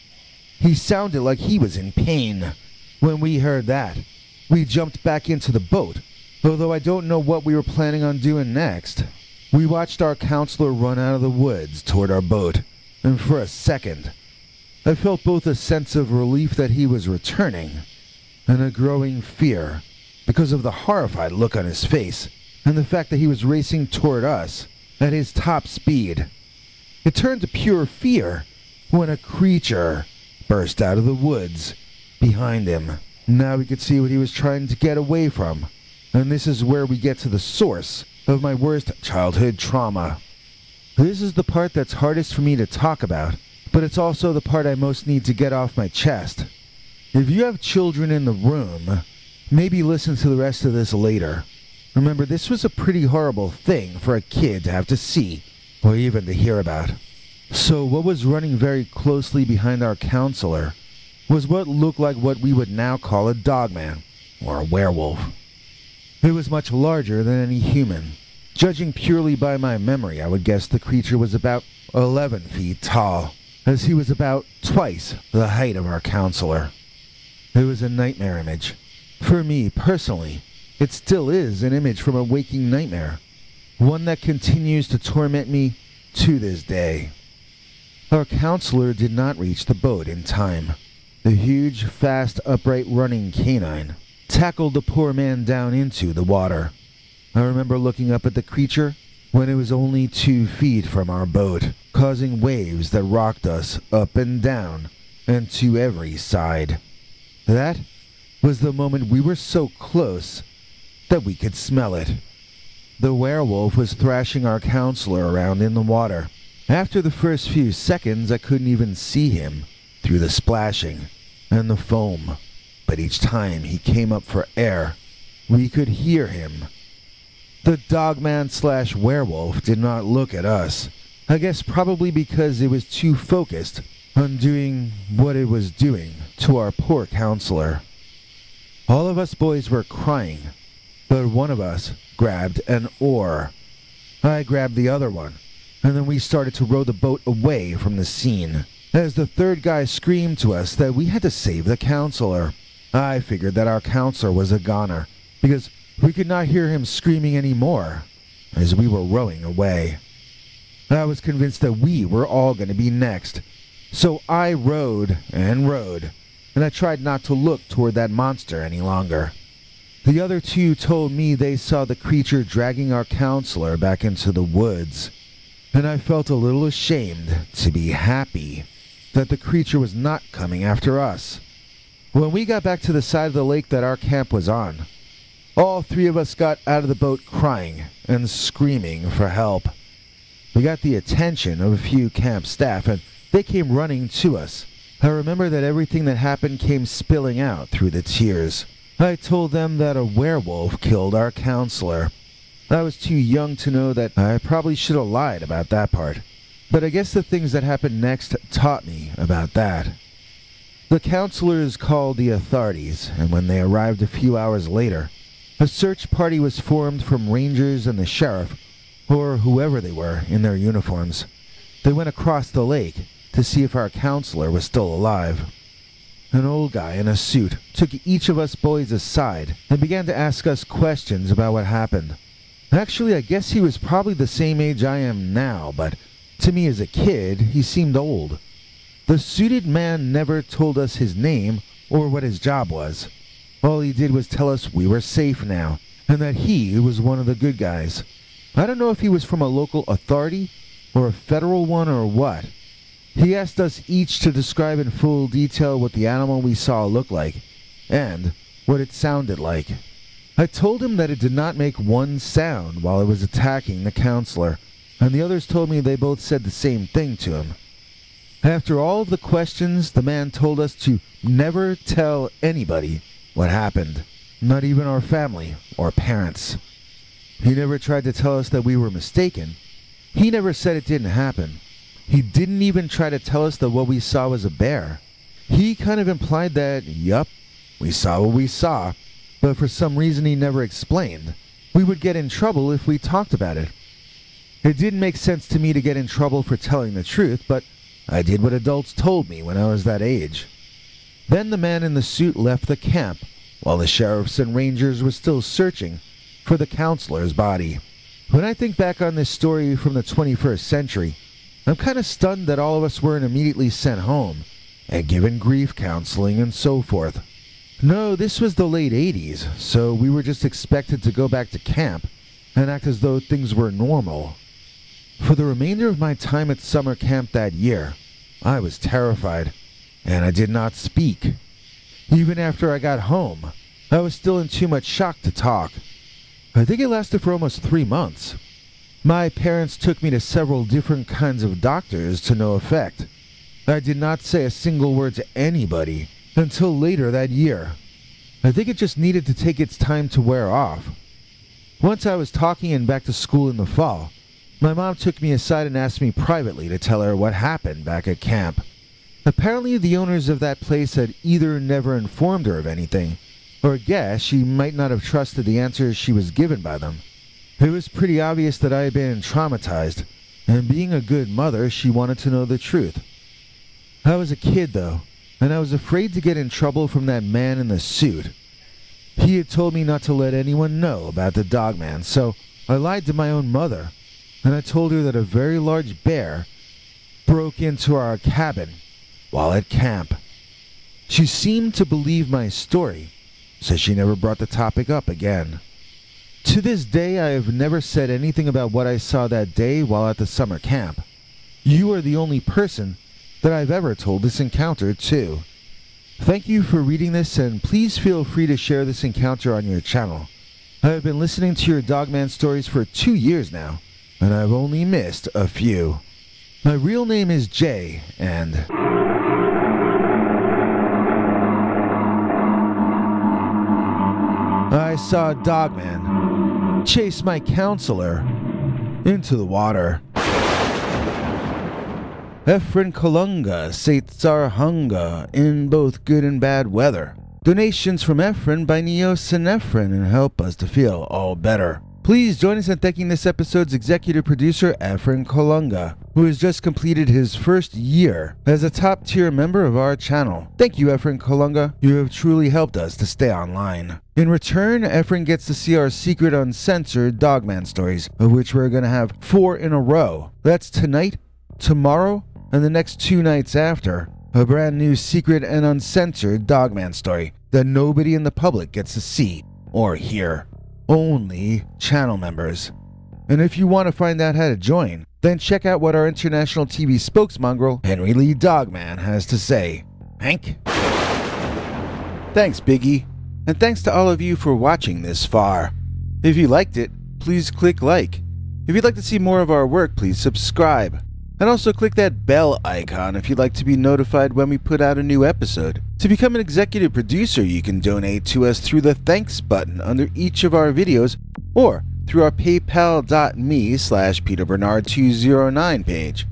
He sounded like he was in pain. When we heard that, we jumped back into the boat, although I don't know what we were planning on doing next. We watched our counselor run out of the woods toward our boat, and for a second, I felt both a sense of relief that he was returning and a growing fear because of the horrified look on his face and the fact that he was racing toward us at his top speed. It turned to pure fear when a creature burst out of the woods behind him. Now we could see what he was trying to get away from, and this is where we get to the source of my worst childhood trauma. This is the part that's hardest for me to talk about, but it's also the part I most need to get off my chest. If you have children in the room, maybe listen to the rest of this later. Remember, this was a pretty horrible thing for a kid to have to see, or even to hear about. So, what was running very closely behind our counselor was what looked like what we would now call a dogman, or a werewolf. It was much larger than any human. Judging purely by my memory, I would guess the creature was about 11 feet tall, as he was about twice the height of our counselor. It was a nightmare image. For me, personally, it still is an image from a waking nightmare, one that continues to torment me to this day. Our counselor did not reach the boat in time. The huge, fast, upright running canine tackled the poor man down into the water. I remember looking up at the creature when it was only two feet from our boat, causing waves that rocked us up and down and to every side. That was the moment we were so close that we could smell it. The werewolf was thrashing our counselor around in the water. After the first few seconds, I couldn't even see him through the splashing and the foam, but each time he came up for air, we could hear him. The dogman slash werewolf did not look at us. I guess probably because it was too focused on doing what it was doing to our poor counselor. All of us boys were crying, but one of us grabbed an oar. I grabbed the other one and then we started to row the boat away from the scene. As the third guy screamed to us that we had to save the counselor. I figured that our counselor was a goner, because we could not hear him screaming anymore as we were rowing away. I was convinced that we were all going to be next, so I rowed and rowed, and I tried not to look toward that monster any longer. The other two told me they saw the creature dragging our counselor back into the woods and I felt a little ashamed to be happy that the creature was not coming after us. When we got back to the side of the lake that our camp was on, all three of us got out of the boat crying and screaming for help. We got the attention of a few camp staff, and they came running to us. I remember that everything that happened came spilling out through the tears. I told them that a werewolf killed our counselor, I was too young to know that I probably should have lied about that part. But I guess the things that happened next taught me about that. The counselors called the authorities, and when they arrived a few hours later, a search party was formed from rangers and the sheriff, or whoever they were, in their uniforms. They went across the lake to see if our counselor was still alive. An old guy in a suit took each of us boys aside and began to ask us questions about what happened. Actually, I guess he was probably the same age I am now, but to me as a kid, he seemed old. The suited man never told us his name or what his job was. All he did was tell us we were safe now, and that he was one of the good guys. I don't know if he was from a local authority or a federal one or what. He asked us each to describe in full detail what the animal we saw looked like, and what it sounded like. I told him that it did not make one sound while it was attacking the counselor, and the others told me they both said the same thing to him. After all of the questions, the man told us to never tell anybody what happened, not even our family or parents. He never tried to tell us that we were mistaken. He never said it didn't happen. He didn't even try to tell us that what we saw was a bear. He kind of implied that, yup, we saw what we saw, but for some reason he never explained. we would get in trouble if we talked about it. It didn't make sense to me to get in trouble for telling the truth, but I did what adults told me when I was that age. Then the man in the suit left the camp while the sheriffs and rangers were still searching for the counselor's body. When I think back on this story from the 21st century, I'm kind of stunned that all of us weren't immediately sent home and given grief counseling and so forth. No, this was the late 80s, so we were just expected to go back to camp and act as though things were normal. For the remainder of my time at summer camp that year, I was terrified, and I did not speak. Even after I got home, I was still in too much shock to talk. I think it lasted for almost three months. My parents took me to several different kinds of doctors to no effect. I did not say a single word to anybody until later that year. I think it just needed to take its time to wear off. Once I was talking and back to school in the fall, my mom took me aside and asked me privately to tell her what happened back at camp. Apparently, the owners of that place had either never informed her of anything, or guess she might not have trusted the answers she was given by them. It was pretty obvious that I had been traumatized, and being a good mother, she wanted to know the truth. I was a kid, though, and I was afraid to get in trouble from that man in the suit. He had told me not to let anyone know about the dogman, so I lied to my own mother, and I told her that a very large bear broke into our cabin while at camp. She seemed to believe my story, so she never brought the topic up again. To this day, I have never said anything about what I saw that day while at the summer camp. You are the only person that I've ever told this encounter to. Thank you for reading this, and please feel free to share this encounter on your channel. I have been listening to your Dogman stories for two years now, and I've only missed a few. My real name is Jay, and. I saw a dogman chase my counselor into the water. Efren Kalunga our hunger in both good and bad weather. Donations from Efren by Neo Sinefren and help us to feel all better. Please join us in thanking this episode's executive producer, Efren Kolunga, who has just completed his first year as a top tier member of our channel. Thank you, Efren Kolunga. You have truly helped us to stay online. In return, Efren gets to see our secret uncensored Dogman stories, of which we're going to have four in a row. That's tonight, tomorrow, and the next two nights after. A brand new secret and uncensored Dogman story that nobody in the public gets to see or hear only channel members. And if you want to find out how to join, then check out what our international TV spokesmongrel, Henry Lee Dogman, has to say. Hank? Thanks, Biggie. And thanks to all of you for watching this far. If you liked it, please click like. If you'd like to see more of our work, please subscribe. And also click that bell icon if you'd like to be notified when we put out a new episode. To become an executive producer, you can donate to us through the thanks button under each of our videos or through our paypal.me slash peterbernard209 page.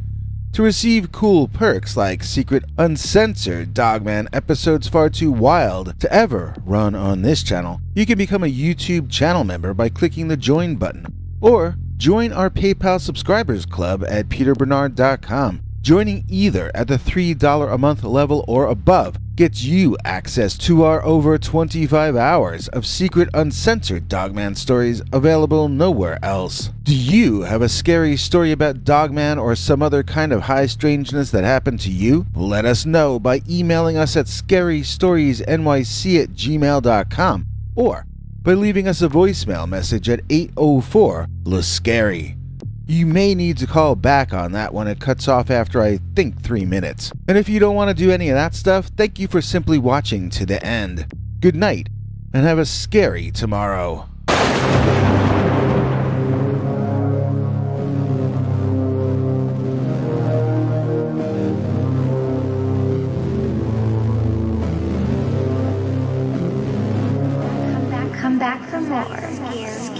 To receive cool perks like secret uncensored Dogman episodes far too wild to ever run on this channel, you can become a YouTube channel member by clicking the join button. Or Join our PayPal subscribers club at peterbernard.com. Joining either at the $3 a month level or above gets you access to our over 25 hours of secret uncensored Dogman stories available nowhere else. Do you have a scary story about Dogman or some other kind of high strangeness that happened to you? Let us know by emailing us at scarystoriesnyc at gmail.com or by leaving us a voicemail message at 804 Lascari. You may need to call back on that when it cuts off after I think three minutes. And if you don't want to do any of that stuff, thank you for simply watching to the end. Good night, and have a scary tomorrow.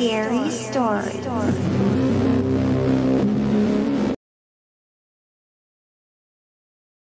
Scary stories.